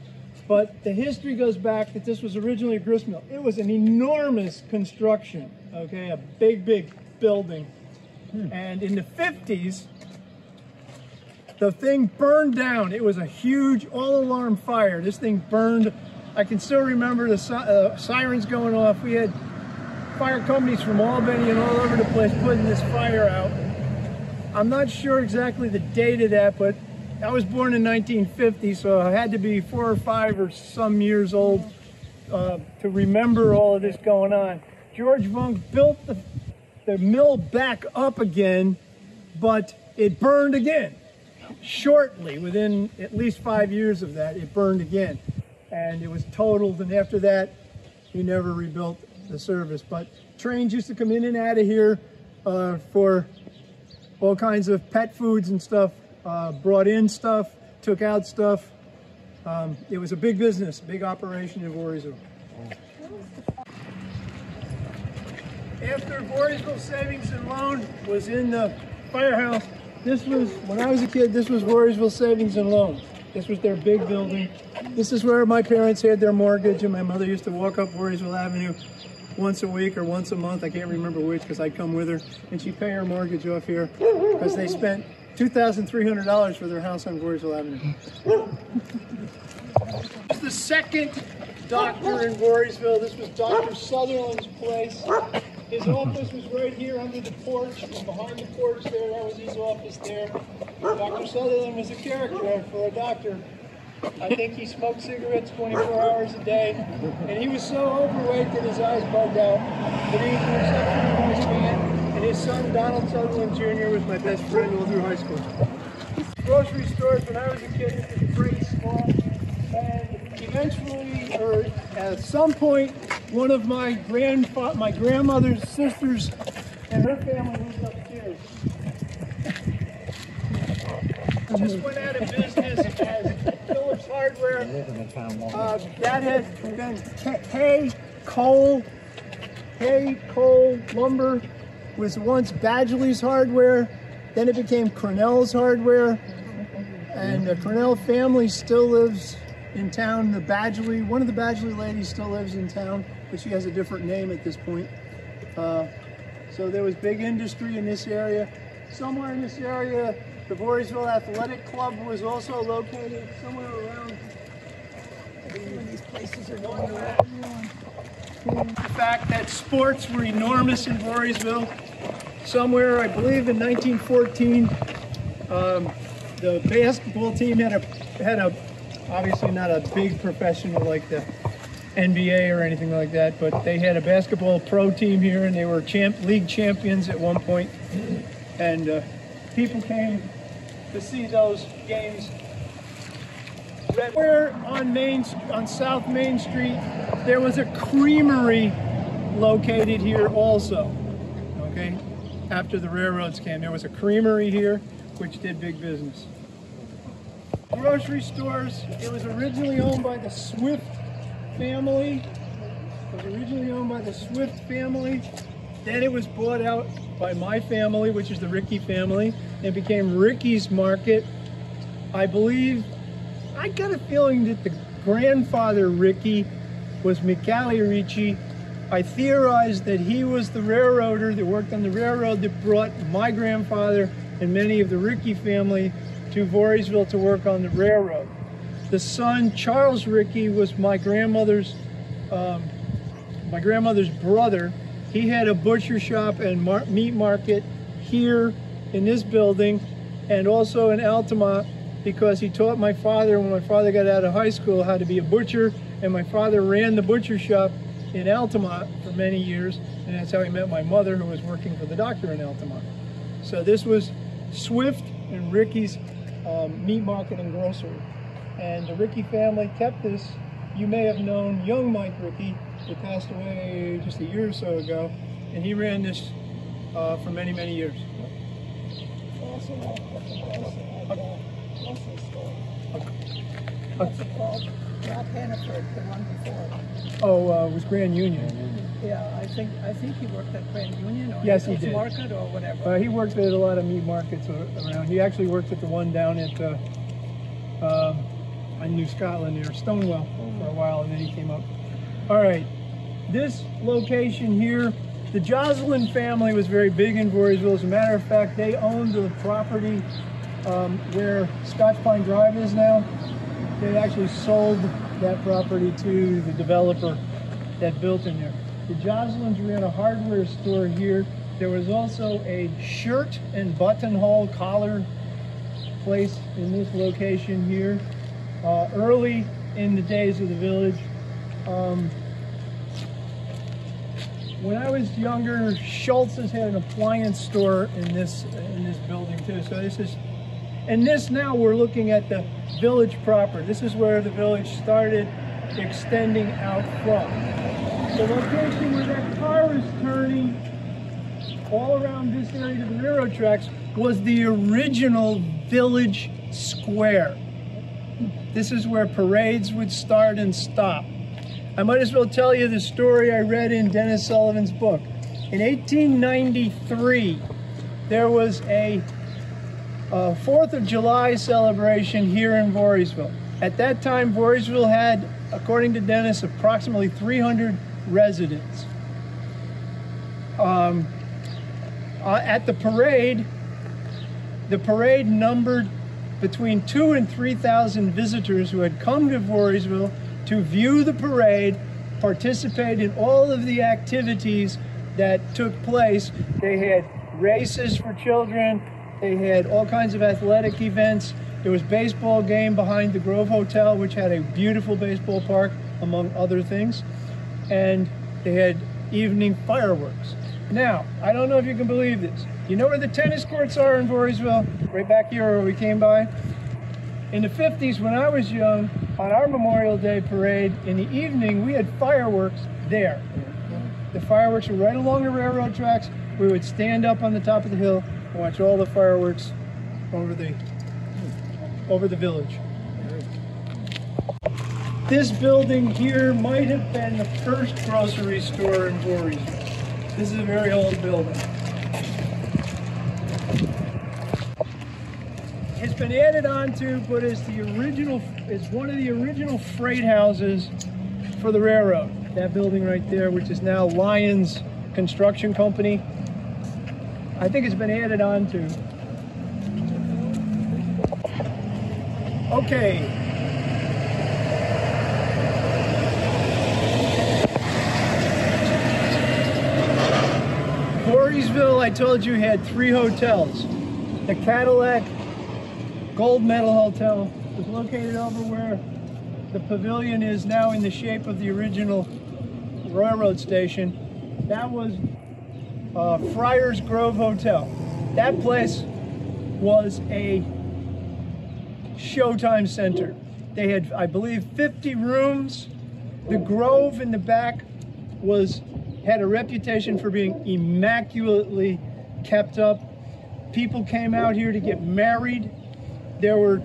Speaker 1: But the history goes back that this was originally a grist mill. It was an enormous construction, okay, a big, big building. And in the 50s, the thing burned down. It was a huge all-alarm fire. This thing burned. I can still remember the si- uh, sirens going off. We had fire companies from Albany and all over the place putting this fire out. I'm not sure exactly the date of that, but I was born in 1950, so I had to be four or five or some years old uh, to remember all of this going on. George Vunk built the, the mill back up again, but it burned again. Shortly, within at least five years of that, it burned again. And it was totaled, and after that, he never rebuilt the service. But trains used to come in and out of here uh, for all kinds of pet foods and stuff, uh, brought in stuff, took out stuff. Um, it was a big business, big operation in Voorheesville. After Voorheesville Savings and Loan was in the firehouse, this was, when I was a kid, this was Voorheesville Savings and Loan. This was their big building. This is where my parents had their mortgage and my mother used to walk up Voorheesville Avenue once a week or once a month. I can't remember which because I'd come with her, and she'd pay her mortgage off here because they spent two thousand three hundred dollars for their house on Voorheesville Avenue. This is the second doctor in Voorheesville. This was Dr. Sutherland's place. His office was right here under the porch, and behind the porch there, that was his office there. Dr. Sutherland was a character for a doctor. I think he smoked cigarettes 24 hours a day, and he was so overweight that his eyes bugged out. He was his son Donald Sutherland Jr. was my best friend all through high school. Grocery stores when I was a kid, pretty small, and eventually, or at some point, one of my grandfa- my grandmother's sisters and her family moved upstairs. Just went out of business as Phillips Hardware. Uh, that had been Hay Coal, Hay Coal Lumber was once Badgley's Hardware. Then it became Cornell's Hardware, and the Cornell family still lives in town. The Badgley, one of the Badgley ladies still lives in town, but she has a different name at this point. Uh, so there was big industry in this area. Somewhere in this area, the Voorheesville Athletic Club was also located somewhere around. These places are going around. The fact that sports were enormous in Voorheesville. Somewhere, I believe, in 1914, um, the basketball team had a had a obviously not a big professional like the NBA or anything like that, but they had a basketball pro team here, and they were champ league champions at one point, and uh, people came to see those games. Where on Main on South Main Street, there was a creamery located here also. Okay, after the railroads came, there was a creamery here, which did big business. Grocery stores. It was originally owned by the Swift family. It was originally owned by the Swift family. Then it was bought out by my family, which is the Ricky family. It became Ricky's Market. I believe, I got a feeling that the grandfather Ricky was Mikali Ricci. I theorized that he was the railroader that worked on the railroad that brought my grandfather and many of the Ricky family to Voorheesville to work on the railroad. The son, Charles Ricky, was my grandmother's um, my grandmother's brother. He had a butcher shop and mar- meat market here in this building and also in Altamont because he taught my father when my father got out of high school how to be a butcher and my father ran the butcher shop in Altamont for many years and that's how he met my mother who was working for the doctor in Altamont. So this was Swift and Ricky's um, meat market and grocery. And the Ricky family kept this. You may have known young Mike Ricky, who passed away just a year or so ago, and he ran this uh, for many, many years.
Speaker 5: Also, also had a grocery store. What's it called? Not Hannaford, the one before.
Speaker 1: Oh, uh, it was Grand Union.
Speaker 5: Yeah, I think, I think he worked at Grand Union or
Speaker 1: Yes, he did.
Speaker 5: Market or whatever.
Speaker 1: Uh, he worked at a lot of meat markets around. He actually worked at the one down at uh, uh, in New Scotland near Stonewell for a while, and then he came up. All right, this location here, the Joslin family was very big in Voorheesville. As a matter of fact, they owned the property um, where Scotch Pine Drive is now. They actually sold that property to the developer that built in there. The Jocelyn's ran a hardware store here. There was also a shirt and buttonhole collar place in this location here. Uh, early in the days of the village, um, when I was younger, Schultz's had an appliance store in this in this building too. So this is, and this now we're looking at the village proper. This is where the village started extending out from. The location where that car is turning all around this area of the railroad tracks was the original village square. This is where parades would start and stop. I might as well tell you the story I read in Dennis Sullivan's book. In 1893, there was a, a Fourth of July celebration here in Voorheesville. At that time, Voorheesville had, according to Dennis, approximately 300 residents. um, uh, at the parade, the parade numbered between two and 3,000 visitors who had come to Voorheesville to view the parade, participate in all of the activities that took place. They had races for children, they had all kinds of athletic events. There was baseball game behind the Grove Hotel, which had a beautiful baseball park, among other things. And they had evening fireworks. Now, I don't know if you can believe this. You know where the tennis courts are in Voorheesville? Right back here where we came by? In the 50s, when I was young, on our Memorial Day parade, in the evening, we had fireworks there. The fireworks were right along the railroad tracks. We would stand up on the top of the hill watch all the fireworks over the over the village. This building here might have been the first grocery store in Voorheesville. This is a very old building. It's been added on to, but it's the original, it's one of the original freight houses for the railroad. That building right there, which is now Lyons Construction Company. I think it's been added on to. Okay. Voorheesville, I told you, had three hotels. The Cadillac Gold Medal Hotel was located over where the pavilion is now in the shape of the original railroad station. That was uh, Friars Grove Hotel. That place was a Showtime Center. They had, I believe, 50 rooms. The Grove in the back was had a reputation for being immaculately kept up. People came out here to get married. There were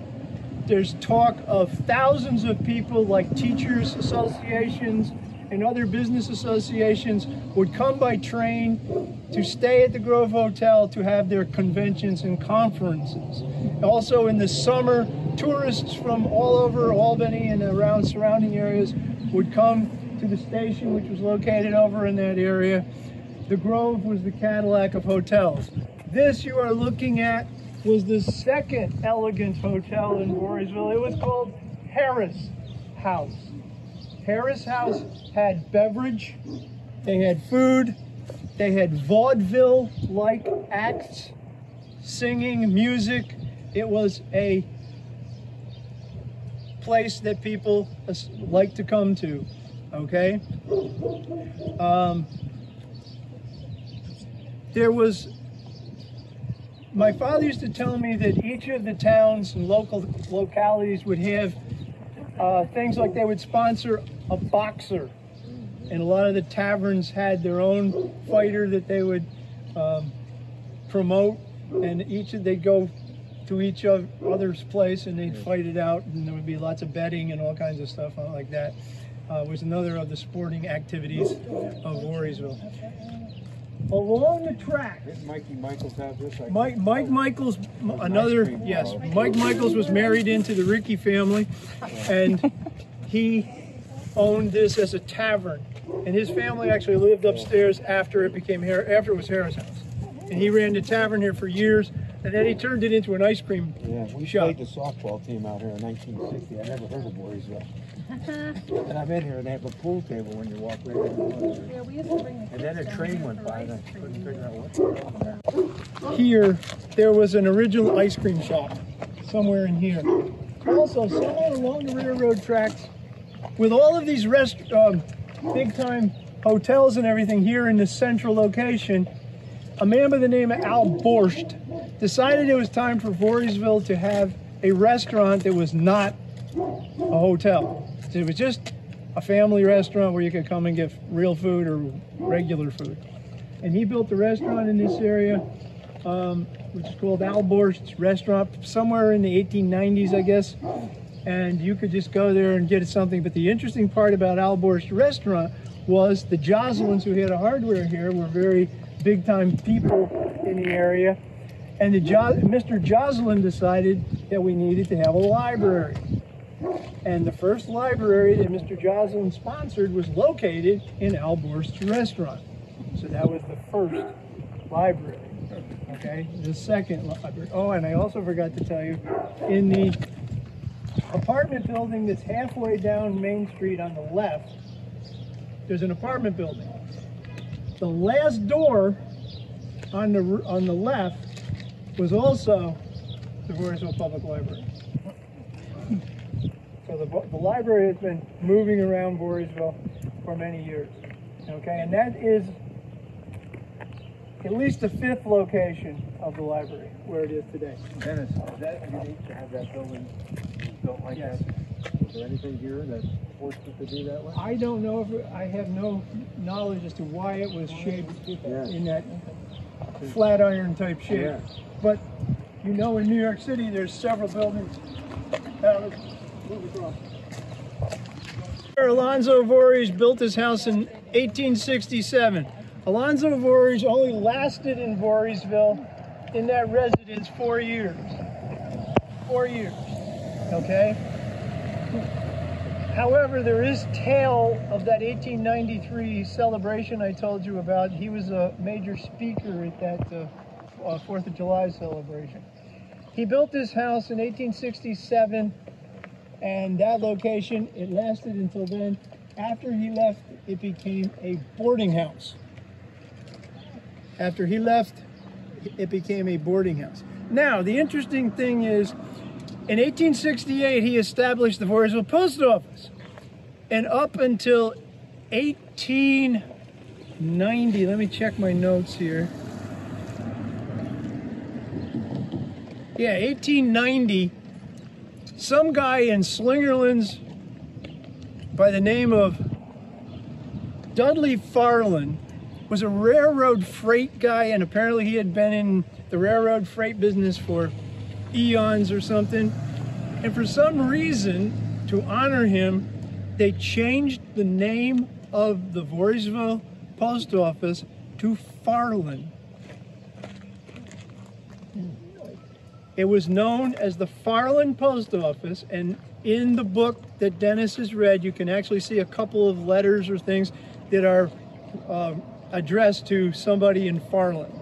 Speaker 1: there's talk of thousands of people like teachers associations and other business associations would come by train to stay at the Grove Hotel to have their conventions and conferences. Also in the summer, tourists from all over Albany and around surrounding areas would come to the station, which was located over in that area. The Grove was the Cadillac of hotels. This you are looking at was the second elegant hotel in Voorheesville. It was called Harris House. Harris House had beverage, they had food, they had vaudeville-like acts, singing, music. It was a place that people like to come to, okay? Um, there was my father used to tell me that each of the towns and local localities would have uh, things like they would sponsor a boxer. And a lot of the taverns had their own fighter that they would um, promote. And each of they'd go to each of other's place and they'd fight it out. And there would be lots of betting and all kinds of stuff like that. Uh, was another of the sporting activities of Voorheesville along the track.
Speaker 7: Didn't Mikey Michaels have this? I
Speaker 1: Mike, Mike Michaels, another, yes, Mike Michaels was married into the Ricky family and he owned this as a tavern. And his family actually lived upstairs after it became, Har- after it was Harris House. And he ran the tavern here for years and then he turned it into an ice cream
Speaker 7: Yeah, we
Speaker 1: shop.
Speaker 7: played the softball team out here in 1960. I never heard of Voorheesville. And I've been here and they have a pool table when you walk right in the water.
Speaker 4: Yeah, we used to bring the
Speaker 7: And then a train went by and I couldn't figure out what.
Speaker 1: Here, there was an original ice cream shop somewhere in here. Also, somewhere along the railroad tracks, with all of these rest, um, big time hotels and everything here in this central location, a man by the name of Al Borscht decided it was time for Voorheesville to have a restaurant that was not a hotel. It was just a family restaurant where you could come and get real food or regular food. And he built the restaurant in this area, um, which is called Al Borscht's Restaurant, somewhere in the 1890s, I guess. And you could just go there and get something. But the interesting part about Al Borscht's restaurant was the Jocelyn's, who had a hardware here, were very big time people in the area. And the jo- Mr. Jocelyn decided that we needed to have a library. And the first library that Mr. Jocelyn sponsored was located in Al Borscht's restaurant. So that was the first library. Okay, the second library. Oh, and I also forgot to tell you, in the apartment building that's halfway down Main Street on the left, there's an apartment building. The last door on the on the left was also the Voorheesville Public Library. So the, the library has been moving around Voorheesville for many years. Okay, and that is at least the fifth location of the library where it is today.
Speaker 7: Dennis, is that unique to have that building built like
Speaker 1: Yes.
Speaker 7: that? Is there anything here that forced it to be that way?
Speaker 1: I don't know if, it- I have no knowledge as to why it was shaped
Speaker 7: Yeah.
Speaker 1: in that flat iron type shape.
Speaker 7: Yeah.
Speaker 1: But you know, in New York City, there's several buildings. Uh, let's move across. Alonzo Voorhees built his house in 1867. Alonzo Voorhees only lasted in Voorheesville in that residence four years. Four years. Okay? However, there is tale of that 1893 celebration I told you about. He was a major speaker at that uh, uh, Fourth of July celebration. He built this house in 1867, and that location it lasted until then. After he left, it became a boarding house. After he left, it became a boarding house. Now, the interesting thing is, in 1868, he established the Voorheesville Post Office. And up until 1890, let me check my notes here. Yeah, 1890, some guy in Slingerlands by the name of Dudley Farland was a railroad freight guy, and apparently he had been in the railroad freight business for eons or something. And for some reason, to honor him, they changed the name of the Voorheesville post office to Farland. It was known as the Farland Post Office, and in the book that Dennis has read, you can actually see a couple of letters or things that are uh, addressed to somebody in Farland.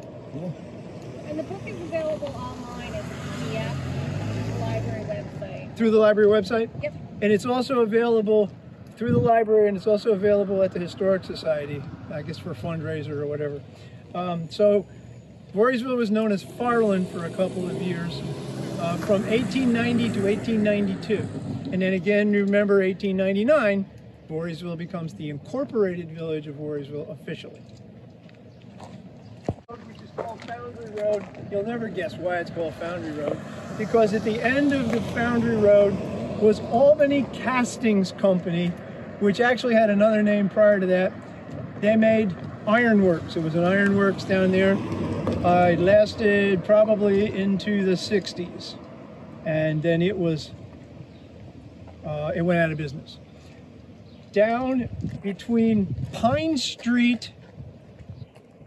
Speaker 6: And the book is available online as PDF on the library website.
Speaker 1: Through the library website?
Speaker 6: Yep.
Speaker 1: And it's also available through the library and it's also available at the Historic Society, I guess for fundraiser or whatever. Um, so Voorheesville was known as Farland for a couple of years, uh, from 1890 to 1892. And then again, remember 1899, Voorheesville becomes the incorporated village of Voorheesville officially. Foundry Road. You'll never guess why it's called Foundry Road. Because at the end of the Foundry Road was Albany Castings Company, which actually had another name prior to that. They made ironworks. It was an ironworks down there. It lasted probably into the 60s. And then it was, uh, it went out of business. Down between Pine Street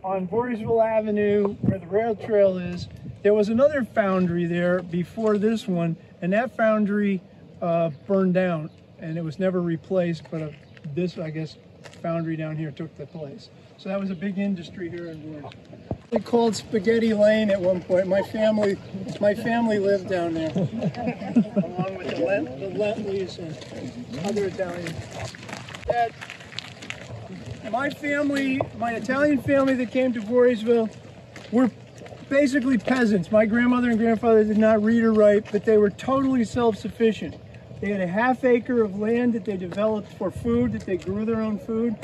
Speaker 1: on Voorheesville Avenue, where the rail trail is, there was another foundry there before this one, and that foundry uh, burned down, and it was never replaced. But uh, this, I guess, foundry down here took the place. So that was a big industry here in Voorheesville. They called Spaghetti Lane at one point. My family, my family lived down there, along with the, Lent, the Lentleys and other Italians. My family, my Italian family that came to Voorheesville, were basically peasants. My grandmother and grandfather did not read or write, but they were totally self-sufficient. They had a half acre of land that they developed for food, that they grew their own food.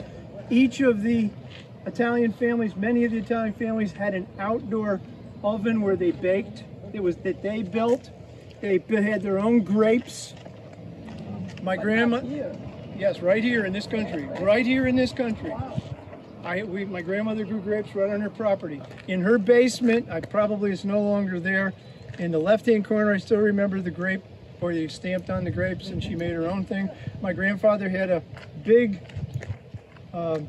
Speaker 1: Each of the Italian families, many of the Italian families had an outdoor oven where they baked. It was that they built. They had their own grapes. My grandma, yes, right here in this country, right here in this country. I, we, my grandmother grew grapes right on her property. In her basement, I probably is no longer there. In the left-hand corner, I still remember the grape, where they stamped on the grapes, and she made her own thing. My grandfather had a big um,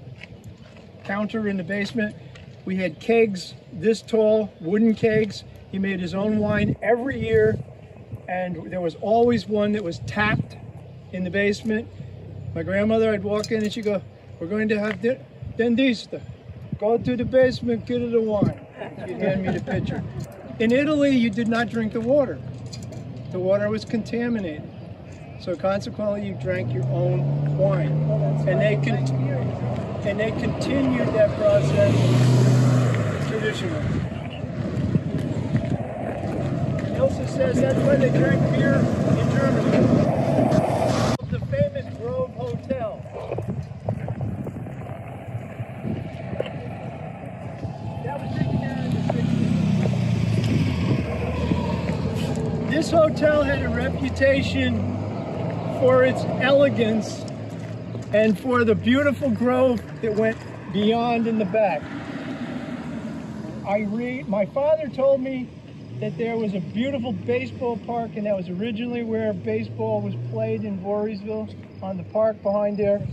Speaker 1: counter in the basement. We had kegs this tall, wooden kegs. He made his own wine every year, and there was always one that was tapped in the basement. My grandmother, I'd walk in and she'd go, "We're going to have di- dentista." Go to the basement, get her the wine. She'd hand me the pitcher. In Italy, you did not drink the water. The water was contaminated. So consequently, you drank your own wine. And they con- and they continued that process traditionally. Elsa says that's why they drank beer in Germany. The famous Grove Hotel. That was taken down in the 60s. This hotel had a reputation for its elegance and for the beautiful grove that went beyond in the back. I read, my father told me that there was a beautiful baseball park and that was originally where baseball was played in Voorheesville on the park behind there.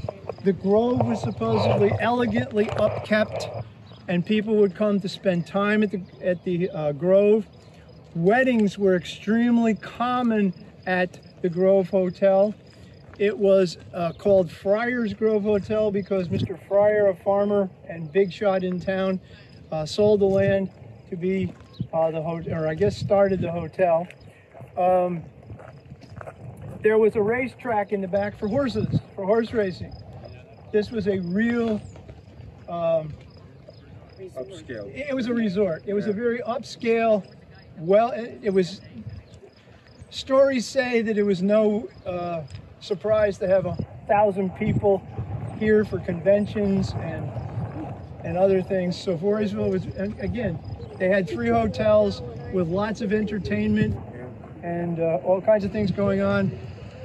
Speaker 1: The grove was supposedly elegantly upkept and people would come to spend time at the, at the uh, grove. Weddings were extremely common at the Grove Hotel. It was uh, called Friar's Grove Hotel because Mr. Friar, a farmer and big shot in town, uh, sold the land to be uh, the hotel, or I guess started the hotel. Um, there was a racetrack in the back for horses, for horse racing. This was a real, um,
Speaker 2: Upscale.
Speaker 1: it was a resort. It was a very upscale, well, it, it was, stories say that it was no uh, surprise to have a thousand people here for conventions and and other things. So Voorheesville was, and again, they had three hotels with lots of entertainment and uh, all kinds of things going on.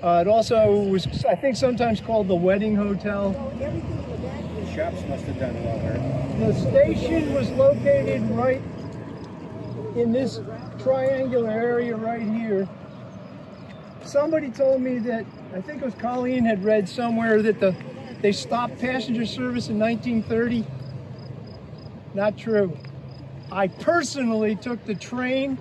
Speaker 1: Uh, it also was, I think, sometimes called the Wedding Hotel.
Speaker 2: The shops must have done well there.
Speaker 1: The station was located right in this triangular area right here. Somebody told me that, I think it was Colleen had read somewhere that the they stopped passenger service in 1930. Not true. I personally took the train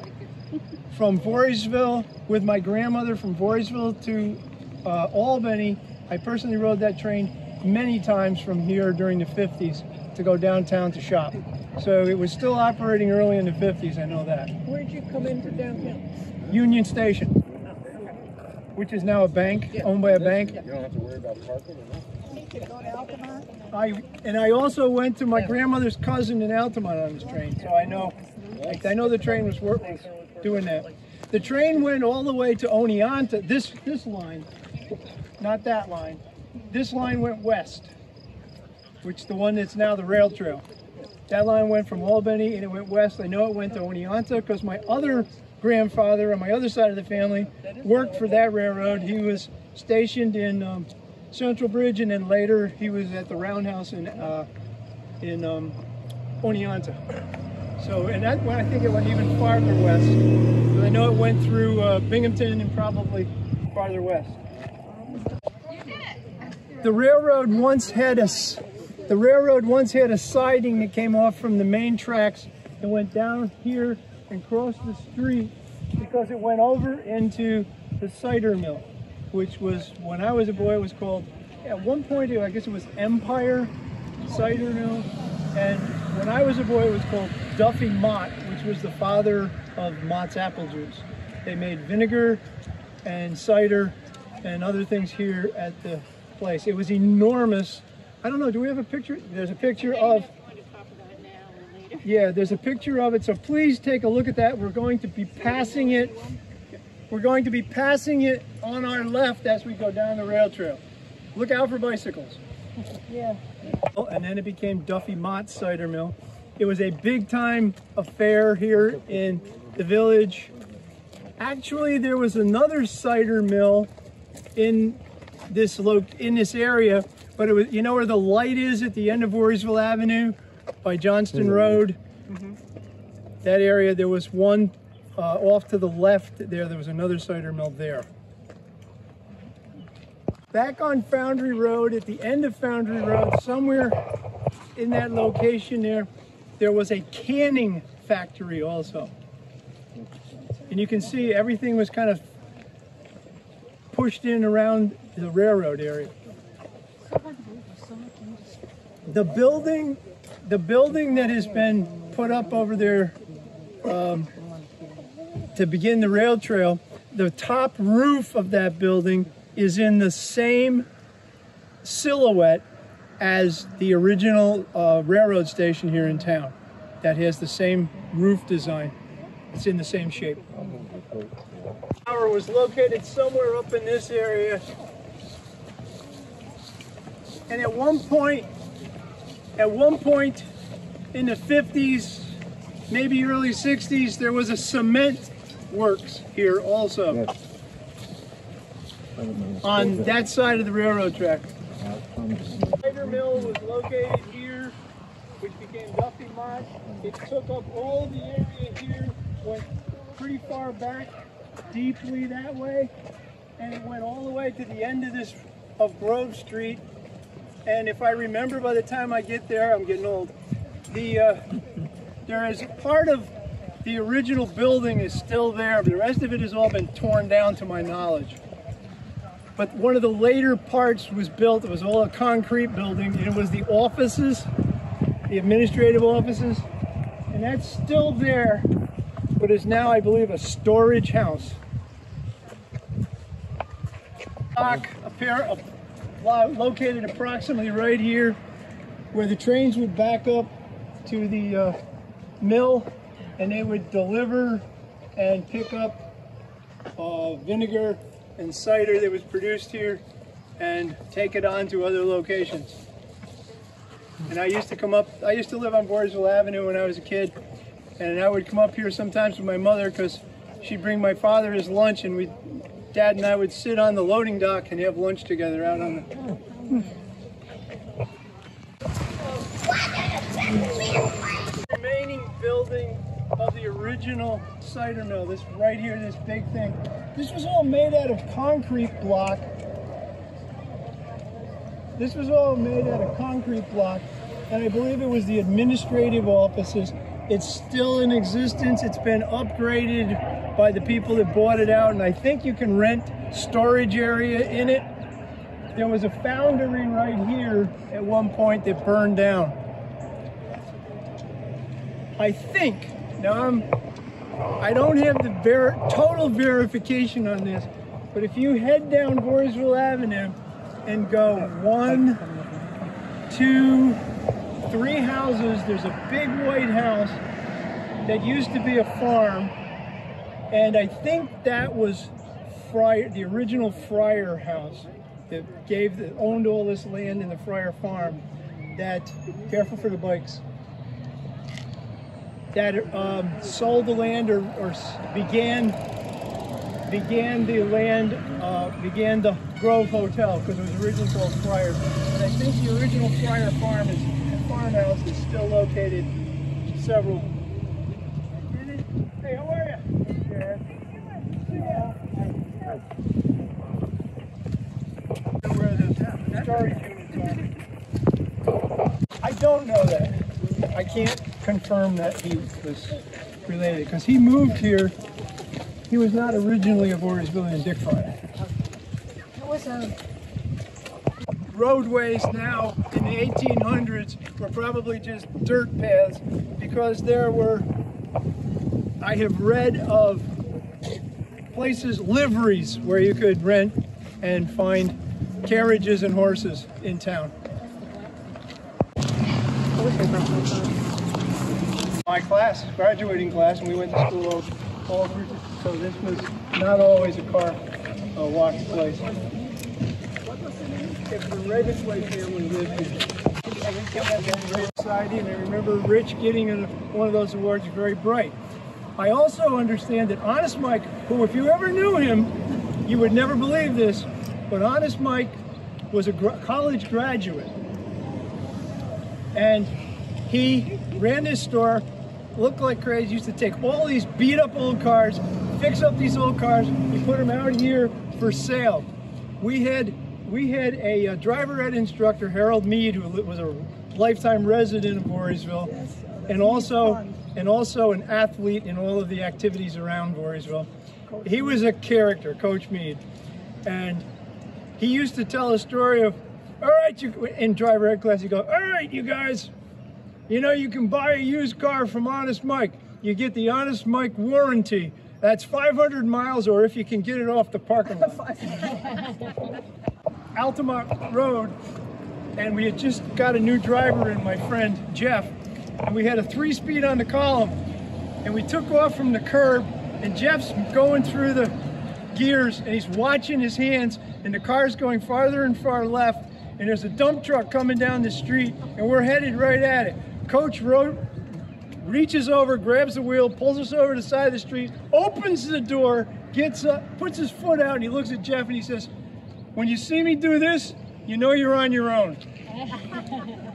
Speaker 1: from Voorheesville with my grandmother from Voorheesville to uh, Albany. I personally rode that train many times from here during the 50s to go downtown to shop. So it was still operating early in the 50s, I know that.
Speaker 5: Where'd you come into downtown?
Speaker 1: Union Station, which is now a bank, owned by a bank.
Speaker 2: You don't have to worry about parking or nothing.
Speaker 5: You could go to Altamont?
Speaker 1: I and I also went to my grandmother's cousin in Altamont on this train, so I know I, I know the train was, wor- was doing that. The train went all the way to Oneonta. This this line, not that line. This line went west, which the one that's now the rail trail. That line went from Albany and it went west. I know it went to Oneonta because my other grandfather on my other side of the family worked for that railroad. He was stationed in um, Central Bridge, and then later he was at the Roundhouse in uh, in um, Oneonta. So, and that one I think it went even farther west. I know it went through uh, Binghamton and probably farther west. The railroad once had a the railroad once had a siding that came off from the main tracks and went down here and crossed the street because it went over into the cider mill, which was when I was a boy it was called at one point I guess it was Empire Cider Mill, and when I was a boy it was called Duffy Mott, which was the father of Mott's apple juice. They made vinegar and cider and other things here at the place. It was enormous. I don't know, do we have a picture? There's a picture of yeah, there's a picture of it. So please take a look at that. We're going to be passing it. We're going to be passing it on our left as we go down the rail trail. Look out for bicycles.
Speaker 5: Yeah.
Speaker 1: Oh, And then it became Duffy Mott Cider Mill. It was a big time affair here in the village. Actually, there was another cider mill in this lo- in this area, but it was you know where the light is at the end of Voorheesville Avenue by Johnston Road. That area there was one uh, off to the left there. There was another cider mill there. Back on Foundry Road, at the end of Foundry Road, somewhere in that location there, there was a canning factory also. And you can see everything was kind of pushed in around the railroad area. The building the building that has been put up over there um, to begin the rail trail, the top roof of that building is in the same silhouette as the original uh, railroad station here in town. That has the same roof design. It's in the same shape. Tower was located somewhere up in this area. And at one point, at one point in the 50s, maybe early 60s, there was a cement works here also
Speaker 7: Yes.
Speaker 1: on that side of the railroad track. Cider mill was located here, which became Duffy Mott. It took up all the area here, went pretty far back, deeply that way, and it went all the way to the end of this of Grove Street. And if I remember, by the time I get there, I'm getting old. The uh, there is part of the original building is still there, but the rest of it has all been torn down to my knowledge. But one of the later parts was built, it was all a concrete building, and it was the offices, the administrative offices, and that's still there, but is now, I believe, a storage house. A pair of, located approximately right here, where the trains would back up to the uh, mill, and they would deliver and pick up uh, vinegar and cider that was produced here and take it on to other locations. And I used to come up, I used to live on Voorheesville Avenue when I was a kid, and I would come up here sometimes with my mother because she'd bring my father his lunch and we, dad and I would sit on the loading dock and have lunch together out on the. Remaining building of the original cider mill, this right here, this big thing. This was all made out of concrete block. This was all made out of concrete block, and I believe it was the administrative offices. It's still in existence. It's been upgraded by the people that bought it out, and I think you can rent storage area in it. There was a foundry right here at one point that burned down. I think, now I'm, I don't have the ver- total verification on this, but if you head down Voorheesville Avenue and go one, two, three houses, there's a big white house that used to be a farm, and I think that was Friar, the original Friar house that gave, that owned all this land in the Friar farm. That careful for the bikes that um, sold the land or, or began began the land uh, began the Grove Hotel because it was originally called Friar. And I think the original Friar Farm is farmhouse is still located several. Hey, how are you? Storage. I don't know that. I can't confirm that he was related because he moved here. He was not originally of a Voorheesvillian Dick Friday. Roadways now in the 1800s were probably just dirt paths because there were, I have read of places, liveries, where you could rent and find carriages and horses in town. my class, graduating class, and we went to school all, all through. So this was not always a car uh, walk place. If the Ravensway family lived here. Society, and I remember Rich getting one of those awards. Very bright. I also understand that Honest Mike, who if you ever knew him, you would never believe this, but Honest Mike was a gr- college graduate and he ran this store, looked like crazy, used to take all these beat up old cars, fix up these old cars, he put them out here for sale. We had we had a, uh driver ed instructor, Harold Mead, who was a lifetime resident of Voorheesville, and also and also an athlete in all of the activities around Voorheesville. He was a character, Coach Mead, and he used to tell a story of, all right, you in driver ed class, he'd go, all right, you guys, You know, you can buy a used car from Honest Mike. You get the Honest Mike warranty. That's 500 miles, or if you can get it off the parking lot. Altamont Road, and we had just got a new driver in, my friend Jeff, and we had a three-speed on the column, and we took off from the curb, and Jeff's going through the gears, and he's watching his hands, and the car's going farther and far left, and there's a dump truck coming down the street, and we're headed right at it. Coach Road reaches over, grabs the wheel, pulls us over to the side of the street, opens the door, gets up, puts his foot out, and he looks at Jeff and he says, when you see me do this, you know you're on your own.